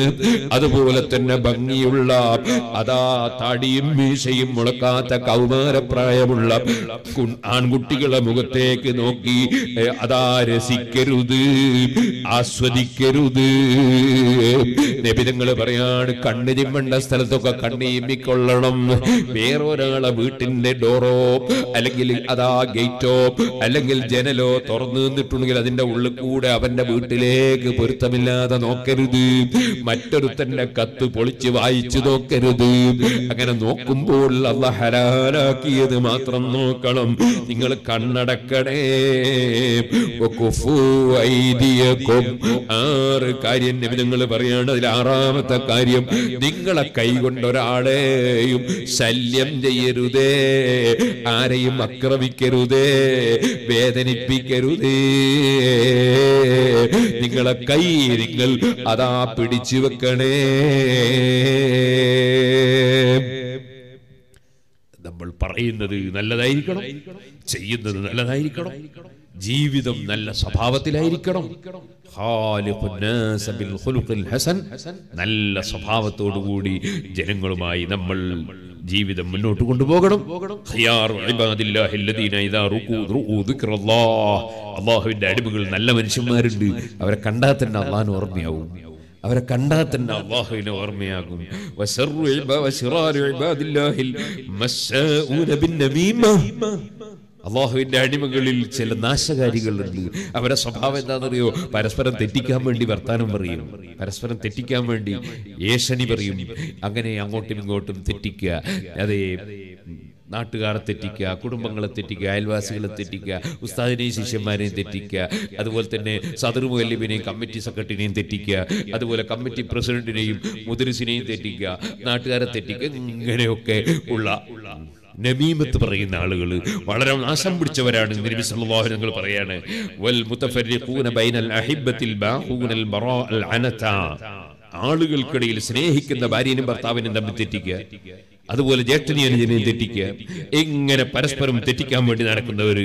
അതുപോലെ തന്നെ ഭംഗിയുള്ള അതാ താടിയും മീശയും മുളക്കാത്ത കൗമാരപ്രായമുള്ള ആൺകുട്ടികളെ ആൺകുട്ടികളെ മുഖത്തേക്ക് നോക്കി അതാ രസിക്കരുത് ആസ്വദിക്കരുത്. നിബിതങ്ങൾ പറയാണ് കണ്ണു ചിമ്മണ്ട സ്ഥലത്തൊക്കെ കണ്ണ് ചിമ്മിക്കൊള്ളണം വേറൊരാളെ വീട്ടിന്റെ ഡോറോ അല്ലെങ്കിൽ അതാ ഗേറ്റോ അല്ലെങ്കിൽ ജനലോ തുറന്നു നിന്നിട്ടുണ്ടെങ്കിൽ അതിന്റെ ഉള്ളിൽ കൂടെ അവന്റെ വീട്ടിലേക്ക് പൊരുത്തമില്ലാതെ നോക്കരുത്. മറ്റൊരുത്തന്റെ കത്ത് പൊളിച്ച് വായിച്ചു നോക്കരുത്. അങ്ങനെ നോക്കുമ്പോൾ അല്ല ഹരാലാക്കിയത് മാത്രം നോക്കണം. നിങ്ങൾ കണ്ണടക്കണേ. ആറ് കാര്യം നിങ്ങൾ പറയാണ് അതിൽ ആറാമത്തെ കാര്യം. നിങ്ങളെ കൈകൊണ്ട് ഒരാളെയും ശല്യം ചെയ്യരുതേ ആരെയും ആക്രമിക്കരുതേ വേദനിപ്പിക്കരുതേ. നിങ്ങളെ കൈ നിങ്ങൾ അതാ പിടിച്ചു വെക്കണേ. നമ്മൾ പറയുന്നത് നല്ലതായിരിക്കണം ചെയ്യുന്നത് നല്ലതായിരിക്കണം. ജീവിതം നല്ല സ്വഭാവത്തിലായിരിക്കണം. ഹസൻ. നല്ല സ്വഭാവത്തോടുകൂടി ജനങ്ങളുമായി നമ്മൾ ജീവിതം മുന്നോട്ട് കൊണ്ടുപോകണം. അള്ളാഹുവിന്റെ അടിമകൾ നല്ല മനുഷ്യന്മാരുണ്ട്. അവരെ കണ്ടാൽ തന്നെ അള്ളാഹിന് ഓർമ്മയാവും. അവരെ കണ്ടാൽ തന്നെ അള്ളാഹുവിനെ ഓർമ്മയാകും. വസറു ബിൻ ബിന്നമീമ. അള്ളാഹുവിന്റെ അടിമകളിൽ ചില നാശകാരികളുണ്ട് അവരുടെ സ്വഭാവം എന്താണെന്നറിയോ? പരസ്പരം തെറ്റിക്കാൻ വേണ്ടി വർത്താനം പറയും. പരസ്പരം തെറ്റിക്കാൻ വേണ്ടി ഏഷണി പറയും. അങ്ങനെ അങ്ങോട്ടും ഇങ്ങോട്ടും തെറ്റിക്കുക. അതെ നാട്ടുകാരെ തെറ്റിക്കുക കുടുംബങ്ങളെ തെറ്റിക്കുക അയൽവാസികളെ തെറ്റിക്കുക ഉസ്താദിനെയും ശിഷ്യന്മാരെയും തെറ്റിക്കുക അതുപോലെ തന്നെ സദർ മുല്ലിബിനെയും കമ്മിറ്റി സെക്രട്ടറിനെയും തെറ്റിക്കുക അതുപോലെ കമ്മിറ്റി പ്രസിഡന്റിനെയും മുദ്രസിനെയും തെറ്റിക്കുക നാട്ടുകാരെ തെറ്റിക്കുക ഇങ്ങനെയൊക്കെ ഉള്ള നമീമത്ത് പറയുന്ന ആളുകൾ വളരെ നാശം പിടിച്ചവരാണ് നബി സല്ലല്ലാഹു പറയാണ്. വൽ മുതഫരിഖൂന ബൈനൽ അഹിബ്ബത്തിൽ അനത. ആളുകൾക്കിടയിൽ സ്നേഹിക്കുന്ന ഭാര്യനും ഭർത്താവിനും തമ്മിൽ തെറ്റിക്കുക. അതുപോലെ ജ്യേഷ്ഠനി അനുജനെയും തെറ്റിക്കുക. ഇങ്ങനെ പരസ്പരം തെറ്റിക്കാൻ വേണ്ടി നടക്കുന്നവർ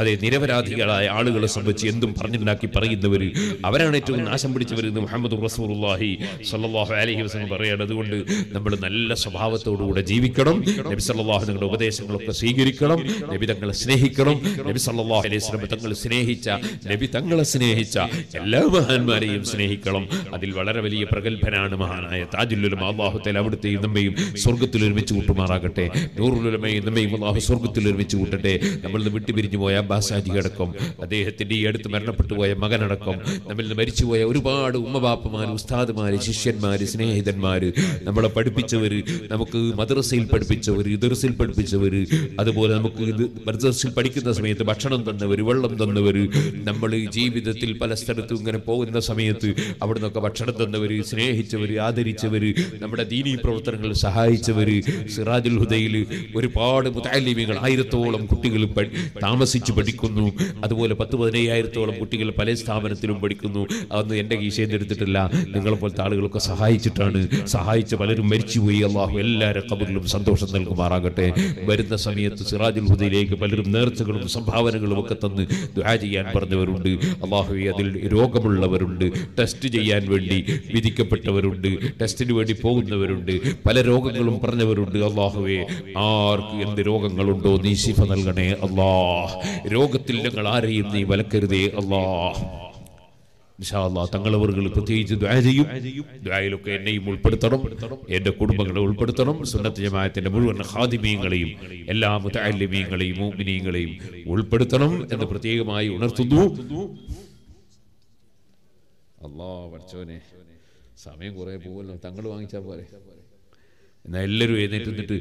അതെ നിരപരാധികളായ ആളുകളെ സംബന്ധിച്ച് എന്തും പറഞ്ഞുണ്ടാക്കി പറയുന്നവർ അവരാണ് ഏറ്റവും നാശം പിടിച്ചവർ എന്ന് മുഹമ്മദ് റസൂർഹി സല്ലാഹു അലഹി വസ്ലം പറയുകയാണ് അതുകൊണ്ട് നമ്മൾ നല്ല സ്വഭാവത്തോടുകൂടെ ജീവിക്കണം. നബി സല്ലാഹു നിങ്ങളുടെ ഉപദേശങ്ങളൊക്കെ സ്വീകരിക്കണം. നബി തങ്ങളെ സ്നേഹിക്കണം. നബി സല്ലാഹു അലൈഹി വസല്ലം തങ്ങൾ സ്നേഹിച്ച നബി തങ്ങളെ സ്നേഹിച്ച എല്ലാ മഹാന്മാരെയും സ്നേഹിക്കണം. അതിൽ വളരെ വലിയ പ്രഗത്ഭനാണ് മഹാനായ താജുല്ലുലമ അള്ളാഹു തല അവിടുത്തെയും നമ്മയും സ്വർഗത്തിൽ ഒരുമിച്ച് കൂട്ടുമാറാകട്ടെ. നൂറുലുലമയും നമ്മയും അള്ളാഹു സ്വർഗത്തിൽ ഒരുമിച്ച് കൂട്ടട്ടെ. നമ്മൾ നിന്ന് വിട്ടുപിരിഞ്ഞു പോയ അബ്ബാസാജി അടക്കം അദ്ദേഹത്തിന്റെ ഈ അടുത്ത് മരണപ്പെട്ടു പോയ മകനടക്കം നമ്മിൽ നിന്ന് മരിച്ചുപോയ ഒരുപാട് ഉമ്മബാപ്പമാർ ഉസ്താദ്മാർ ശിഷ്യന്മാർ സ്നേഹിതന്മാർ നമ്മളെ പഠിപ്പിച്ചവർ നമുക്ക് മദ്രസയിൽ പഠിപ്പിച്ചവർ ഇതിർസിൽ പഠിപ്പിച്ചവർ അതുപോലെ നമുക്ക് മദ്രസയിൽ പഠിക്കുന്ന സമയത്ത് ഭക്ഷണം തന്നവർ വെള്ളം തന്നവർ നമ്മൾ ജീവിതത്തിൽ പല സ്ഥലത്തും ഇങ്ങനെ പോകുന്ന സമയത്ത് അവിടെ നിന്നൊക്കെ ഭക്ഷണം തന്നവർ സ്നേഹിച്ചവര് സ്നേഹിച്ചവര് ആദരിച്ചവർ നമ്മുടെ ദീനീ പ്രവർത്തനങ്ങൾ സഹായിച്ചവർ സിറാജുൽ ഹുദയിൽ ഒരുപാട് മുതാലിമികൾ ആയിരത്തോളം കുട്ടികൾ താമസിച്ച് പഠിക്കുന്നു. അതുപോലെ പത്ത് പതിനയ്യായിരത്തോളം കുട്ടികൾ പല സ്ഥാപനത്തിലും പഠിക്കുന്നു. അതൊന്നും എന്റെ കീശയിൽ എടുത്തിട്ടില്ല നിങ്ങളെ പോലത്തെ ആളുകളൊക്കെ സഹായിച്ചിട്ടാണ്. സഹായിച്ച പലരും മരിച്ചുപോയി. അള്ളാഹു എല്ലാവരുടെ കബറിലും സന്തോഷം നൽകുമാറാകട്ടെ. വരുന്ന സമയത്ത് സിറാജുൽ ഹുദയിലേക്ക് പലരും നേർച്ചകളും സംഭാവനകളും ഒക്കെ തന്ന് ദുആ ചെയ്യാൻ പറഞ്ഞവരുണ്ട്. അള്ളാഹു അതിൽ രോഗമുള്ളവരുണ്ട്. ടെസ്റ്റ് ചെയ്യാൻ വേണ്ടി വിധിക്കപ്പെട്ടവരുണ്ട്. ടെസ്റ്റിന് വേണ്ടി പോകുന്നവരുണ്ട് പല രോഗങ്ങളും പറഞ്ഞവരുണ്ട്. അള്ളാഹുവേ ആർക്ക് എന്ത് രോഗങ്ങളുണ്ടോ നീ ശിഫ നൽകണേ അള്ളാ. രോഗത്തിൽ ഞങ്ങൾ ആരെയും നീ വലക്കരുതേ അള്ളാ. തങ്ങളവറുകൾ പ്രത്യേകിച്ച് ദ്വാ ചെയ്യും. ദ്വായിലൊക്കെ എന്നെയും ഉൾപ്പെടുത്തണം എന്റെ കുടുംബങ്ങളെ ഉൾപ്പെടുത്തണം സുന്നത്ത് ജമാഅത്തിന്റെ മുഴുവൻ ഹാദിമീങ്ങളെയും എല്ലാ മുതാലിമീങ്ങളെയും മോമിനീങ്ങളെയും ഉൾപ്പെടുത്തണം എന്ന് പ്രത്യേകമായി ഉണർത്തുന്നു. അള്ളാ പഠിച്ചോനെ സമയം കുറേ പോകുമല്ലോ. തങ്ങൾ വാങ്ങിച്ചാൽ പോരെ. എന്നാൽ എല്ലാവരും എഴുന്നേറ്റ് നിന്നിട്ട്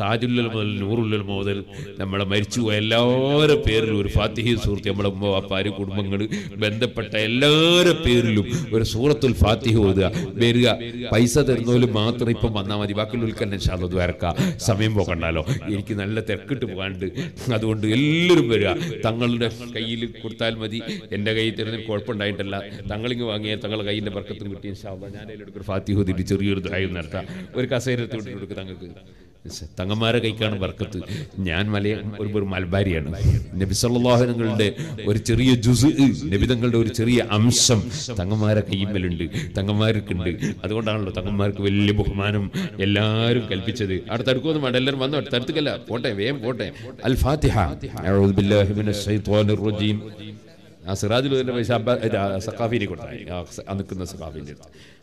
താജുല്ലൽ മുതൽ നൂറുല്ലൽ മുതൽ നമ്മളെ മരിച്ചുപോയ എല്ലാവരുടെ പേരിലും ഒരു ഫാത്തിഹി സുഹൃത്ത് നമ്മളെ ഉമ്മ അപ്പാര് കുടുംബങ്ങൾ ബന്ധപ്പെട്ട എല്ലാവരുടെ പേരിലും ഒരു സൂറത്തുൽ ഫാത്തിഹ ഓതുക. വരിക. പൈസ തരുന്നവരും മാത്രം ഇപ്പം വന്നാൽ മതി. ബാക്കി തന്നെ ശാന്തത് വരക്ക സമയം പോകണ്ടല്ലോ. എനിക്ക് നല്ല തിരക്കിട്ട് പോകാണ്ട് അതുകൊണ്ട് എല്ലാവരും വരിക. തങ്ങളുടെ കയ്യിൽ കൊടുത്താൽ മതി. എന്റെ കയ്യിൽ തരുന്ന കുഴപ്പമുണ്ടായിട്ടല്ല. തങ്ങളിങ്ങ് വാങ്ങിയ തങ്ങളുടെ കയ്യിന്റെ ബർക്കത്തും കിട്ടിയ ശാന്ത ഞാൻ അതിലെടുക്കും ഫാത്തിഹ ഓതിട്ട് ചെറിയൊരു ദായം നടത്താം. ഒരു കസേര വിട്ടിട്ട് കൊടുക്കുക തങ്ങൾക്ക് തങ്ങന്മാരെ കൈക്കാണ് ബർക്കത്ത്. ഞാൻ മലയ ഒരു മൽബാരിയാണ് നബി സല്ലല്ലാഹുങ്ങളുടെ ഒരു ചെറിയ ജുസ് നബിതങ്ങളുടെ ഒരു ചെറിയ അംശം തങ്ങന്മാരെ കയ്യിമ്മലുണ്ട് തങ്ങന്മാർക്കുണ്ട്. അതുകൊണ്ടാണല്ലോ തങ്ങന്മാർക്ക് വലിയ ബഹുമാനം എല്ലാവരും കൽപ്പിച്ചത്. അവിടെ തടുക്കൊന്നും വേണ്ട എല്ലാവരും വന്നോ തടുത്തുക്കല്ല പോട്ടെ വേം പോട്ടെ. അൽ ഫാത്തിഹ ആ സിറാജുൽ പൈസ സഖാഫിനെ കൊടുത്താൽ ആ നിൽക്കുന്ന സഖാഫിന്റെ അടുത്ത്.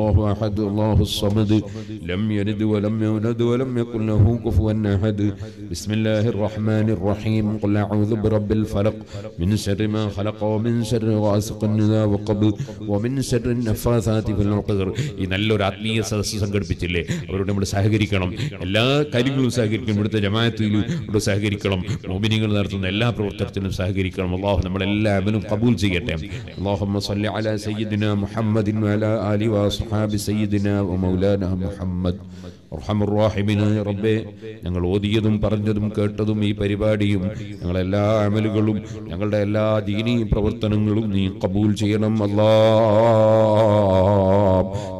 الله أحد الله الصمد لم يلد ولم يولد ولم يكن له كفوا أحد بسم الله الرحمن الرحيم قل أعوذ برب الفلق من شر ما خلق ومن شر غاسق إذا وقب ومن شر النفاثات في العقد ഈ നല്ലൊരു ആത്മീയ സദസ്സ് സംഘടിപ്പിച്ചില്ലേ അവരോട് നമ്മൾ സഹകരിക്കണം എല്ലാ കാര്യങ്ങളും സഹകരിക്കണം ഇവിടുത്തെ ജമാഅത്തിലും സഹകരിക്കണം മോമിനികൾ നടത്തുന്ന എല്ലാ പ്രവർത്തനത്തിനും സഹകരിക്കണം അള്ളാഹു നമ്മളെല്ലാവരും കബൂൽ ചെയ്യട്ടെ اللهم صل على سيدنا محمد وعلى آله وأصحاب سيدنا ومولانا محمد റഹമുറാഹിമിനായ റബ്ബേ ഞങ്ങൾ ഓതിയതും പറഞ്ഞതും കേട്ടതും ഈ പരിപാടിയും ഞങ്ങളെല്ലാ അമലുകളും ഞങ്ങളുടെ എല്ലാ ദീനീ പ്രവർത്തനങ്ങളും നീ കബൂൽ ചെയ്യണം അല്ലാ.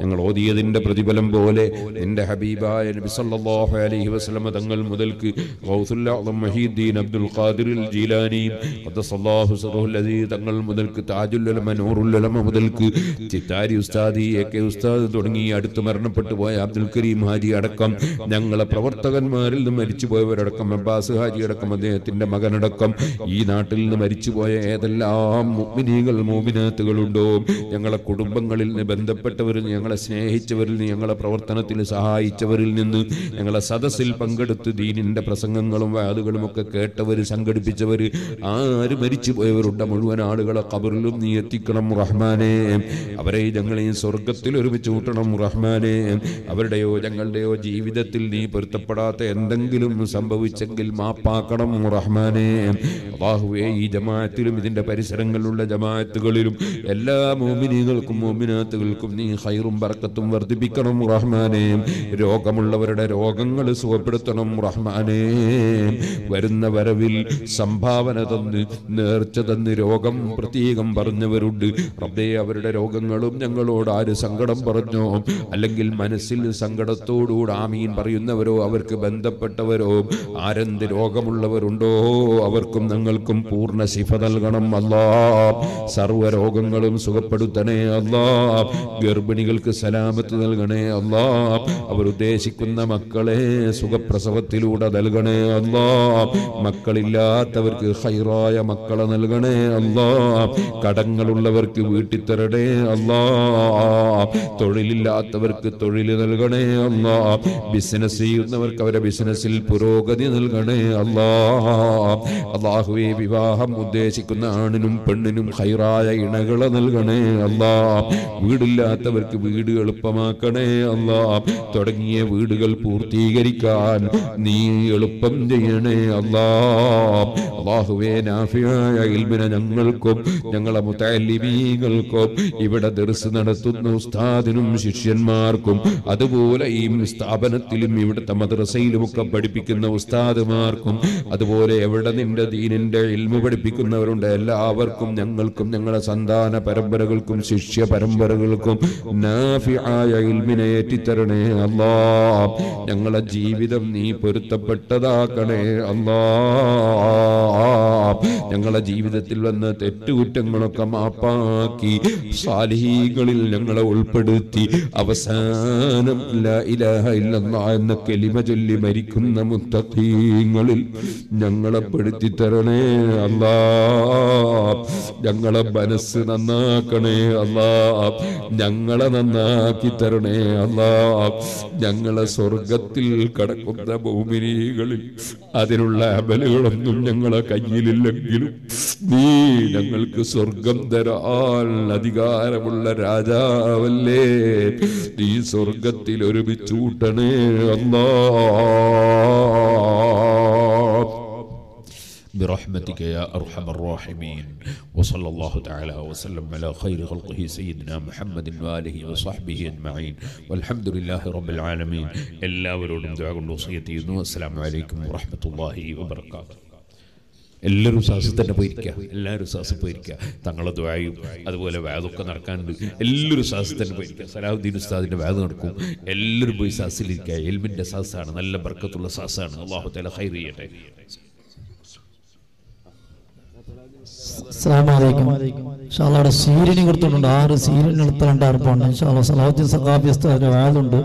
ഞങ്ങൾ ഓതിയതിന്റെ പ്രതിഫലം പോലെ നിന്റെ ഹബീബായ നബി സല്ലല്ലാഹു അലൈഹി വസല്ലമ തങ്ങൾ മുതൽക്ക് ഗൗസുൽ അഅ്ലം മഹീദ്ദീൻ അബ്ദുൽ ഖാദിർ ജീലാനി ഖദ്ദസല്ലാഹു സറഹുൽ അദീ തങ്ങൾ മുതൽക്ക് താജുൽ ഉലമ നൂറുൽ ഉലമ മുതൽക്ക് ചിത്താരി ഉസ്താദി എ കെ ഉസ്താദ് തുടങ്ങി അടുത്ത് മരണപ്പെട്ടു പോയ അബ്ദുൽ കരീം ഹാജി അടക്കം. ഞങ്ങളെ പ്രവർത്തകന്മാരിൽ നിന്ന് മരിച്ചുപോയവരടക്കം അബ്ബാസ് ഹാജി അടക്കം അദ്ദേഹത്തിന്റെ മകനടക്കം. ഈ നാട്ടിൽ നിന്ന് മരിച്ചുപോയ ഏതെല്ലാം മുഗ്മിനീകൾ മോമിനാത്തുകളുണ്ടോ? ഞങ്ങളെ കുടുംബങ്ങളിൽ നിന്ന് ബന്ധപ്പെട്ടവരിൽ നിന്ന് ഞങ്ങളെ സ്നേഹിച്ചവരിൽ നിന്ന് ഞങ്ങളെ പ്രവർത്തനത്തിൽ സഹായിച്ചവരിൽ നിന്ന് ഞങ്ങളെ സദസ്സിൽ പങ്കെടുത്ത് ദീനിന്റെ പ്രസംഗങ്ങളും വാതുകളും ഒക്കെ കേട്ടവര് സംഘടിപ്പിച്ചവര് ആര് മരിച്ചു പോയവരുണ്ട് മുഴുവൻ ആളുകളെ കബറിലും നീ എത്തിക്കണം റഹ്മാനെ. അവരെ ഞങ്ങളെയും സ്വർഗത്തിൽ ഒരുമിച്ച് കൂട്ടണം റഹ്മാനെ. അവരുടെയോ ഞങ്ങളുടെയോ ജീവിതത്തിൽ നീ പൊരുത്തപ്പെടാത്ത എന്തെങ്കിലും സംഭവിച്ചെങ്കിൽ മാപ്പാക്കണം റഹ്മാനെ. അള്ളാഹുവേ ഈ ജമാഅത്തിലും ഇതിന്റെ പരിസരങ്ങളിലുള്ള ജമാഅത്തുകളിലും എല്ലാ മോമിനികൾക്കും മോമിനാത്തുകൾക്കും നീ ഹൈറും ബർക്കത്തും വർദ്ധിപ്പിക്കണം റഹ്മാനെ. രോഗമുള്ളവരുടെ രോഗങ്ങൾ സുഖപ്പെടുത്തണം റഹ്മാനെ. വരുന്ന വരവിൽ സംഭാവന തന്ന് നേർച്ച തന്ന് രോഗം പ്രത്യേകം പറഞ്ഞവരുണ്ട്. റബ്ബേ അവരുടെ രോഗങ്ങളും ഞങ്ങളോട് ആര് സങ്കടം പറഞ്ഞോ? അല്ലെങ്കിൽ മനസ്സിൽ സങ്കടത്തോടുകൂടി ആമീൻ പറയുന്നവരോ അവർക്ക് ബന്ധപ്പെട്ടവരോ ആരെന്ത് രോഗമുള്ളവരുണ്ടോ അവർക്കും ഞങ്ങൾക്കും പൂർണ ശിഫ നൽകണം. അല്ലാ സർവ രോഗങ്ങളും സുഖപ്പെടുത്തണേ അല്ലാ ഗർഭിണികൾക്ക് സലാമത്ത് നൽകണേ അല്ലാ അവർ ഉദ്ദേശിക്കുന്ന മക്കളെ സുഖപ്രസവത്തിലൂടെ നൽകണേ അല്ലാ മക്കളില്ലാത്തവർക്ക് ഹൈറായ മക്കളെ നൽകണേ അല്ലാ കടങ്ങളുള്ളവർക്ക് വീട്ടിത്തരണേ അല്ലാ തൊഴിലില്ലാത്തവർക്ക് തൊഴിൽ നൽകണേ അല്ലാ ബിസിനസ് ചെയ്യുന്നവർക്ക് അവരുടെ ബിസിനസ്സിൽ പുരോഗതി നൽകണേ അല്ലാ. അള്ളാഹുവെ വിവാഹം ഉദ്ദേശിക്കുന്ന ആണിനും പെണ്ണിനും ഹൈറായ ഇണകളെ നൽകണേ അല്ലാ. വീടില്ലാത്തവർക്ക് വീട് എളുപ്പമാക്കണേ അല്ലാ. തുടങ്ങിയ വീടുകൾ പൂർത്തീകരിക്കാൻ നീ എളുപ്പം ചെയ്യണേ അല്ലാ. അള്ളാഹുവെ നാഫിയായ ഇൽമിനെ ഞങ്ങൾക്കും ഞങ്ങളെ മുത്തലിമീകൾക്കും ഇവിടെ ദർസ് നടത്തുന്ന ഉസ്താദിനും ശിഷ്യന്മാർക്കും അതുപോലെ ഈ സ്ഥാപനത്തിലും ഇവിടുത്തെ മദ്രസയിലും ഒക്കെ പഠിപ്പിക്കുന്ന ഉസ്താദുമാർക്കും അതുപോലെ എവിടെ നിന്റെ ദീനിന്റെ ഇൽമു പഠിപ്പിക്കുന്നവരുണ്ട് എല്ലാവർക്കും ഞങ്ങൾക്കും ഞങ്ങളുടെ സന്താന പരമ്പരകൾക്കും ശിഷ്യ പരമ്പരകൾക്കും നാഫിയായ ഏറ്റിത്തരണേ അല്ലാ. ഞങ്ങളെ ജീവിതം നീ പൊരുത്തപ്പെട്ടതാക്കണേ അല്ലാ. ഞങ്ങളെ ജീവിതത്തിൽ വന്ന തെറ്റുകുറ്റങ്ങളൊക്കെ മാപ്പാക്കി സാലിഹീകളിൽ ഞങ്ങളെ ഉൾപ്പെടുത്തി അവസാനം ലാ ഇലാഹ ഇല്ലെന്ന എന്ന കെലിമ ചൊല്ലി മരിക്കുന്ന മുത്തീങ്ങളിൽ ഞങ്ങളെ പെടുത്തി തരണേ അല്ലാ ഞങ്ങളെ മനസ്സ് നന്നാക്കണേ അല്ലാ ഞങ്ങളെ നന്നാക്കി തരണേ അല്ലാ ഞങ്ങളെ സ്വർഗത്തിൽ കടക്കുന്ന ഭൂമിനികളിൽ അതിനുള്ള അമലുകളൊന്നും ഞങ്ങളെ കയ്യിലില്ലെങ്കിലും നീ ഞങ്ങൾക്ക് സ്വർഗം തരാൻ അധികാരമുള്ള രാജാവല്ലേ? നീ സ്വർഗത്തിൽ ഒരുമിച്ച് برحمتك يا أرحم الراحمين. وصلى الله تعالى وسلم على خير خلقه سيدنا محمد وآله وصحبه أجمعين. والحمد لله رب العالمين. إلا ولو لم دعوا الوصية السلام عليكم ورحمة الله وبركاته എല്ലാവരും സാസിൽ തന്നെ പോയിരിക്കുക. എല്ലാവരും സാസിൽ പോയിരിക്കുക. തങ്ങളെ ദ്വായും അതുപോലെ വേദമൊക്കെ നടക്കാനുണ്ട്. എല്ലാവരും സാസിൽ തന്നെ പോയിരിക്കുക. സലാഹുദ്ദീൻ ഉസ്താദിന്റെ വേദം നടക്കും. എല്ലാവരും പോയി സാസിലിരിക്കുക എൽമിന്റെ സാസാണ് നല്ല ബർക്കത്തുള്ള സാസാണ് അള്ളാഹു തല ഹൈർ ചെയ്യട്ടെ. ഷാളയുടെ സീരിയന് കൊടുത്തിട്ടുണ്ട്. ആറ് സീരിയൻ എടുത്ത രണ്ടായിരം ഷാള സലാഹുദ്ദീൻ സഖാബി വാതുണ്ട്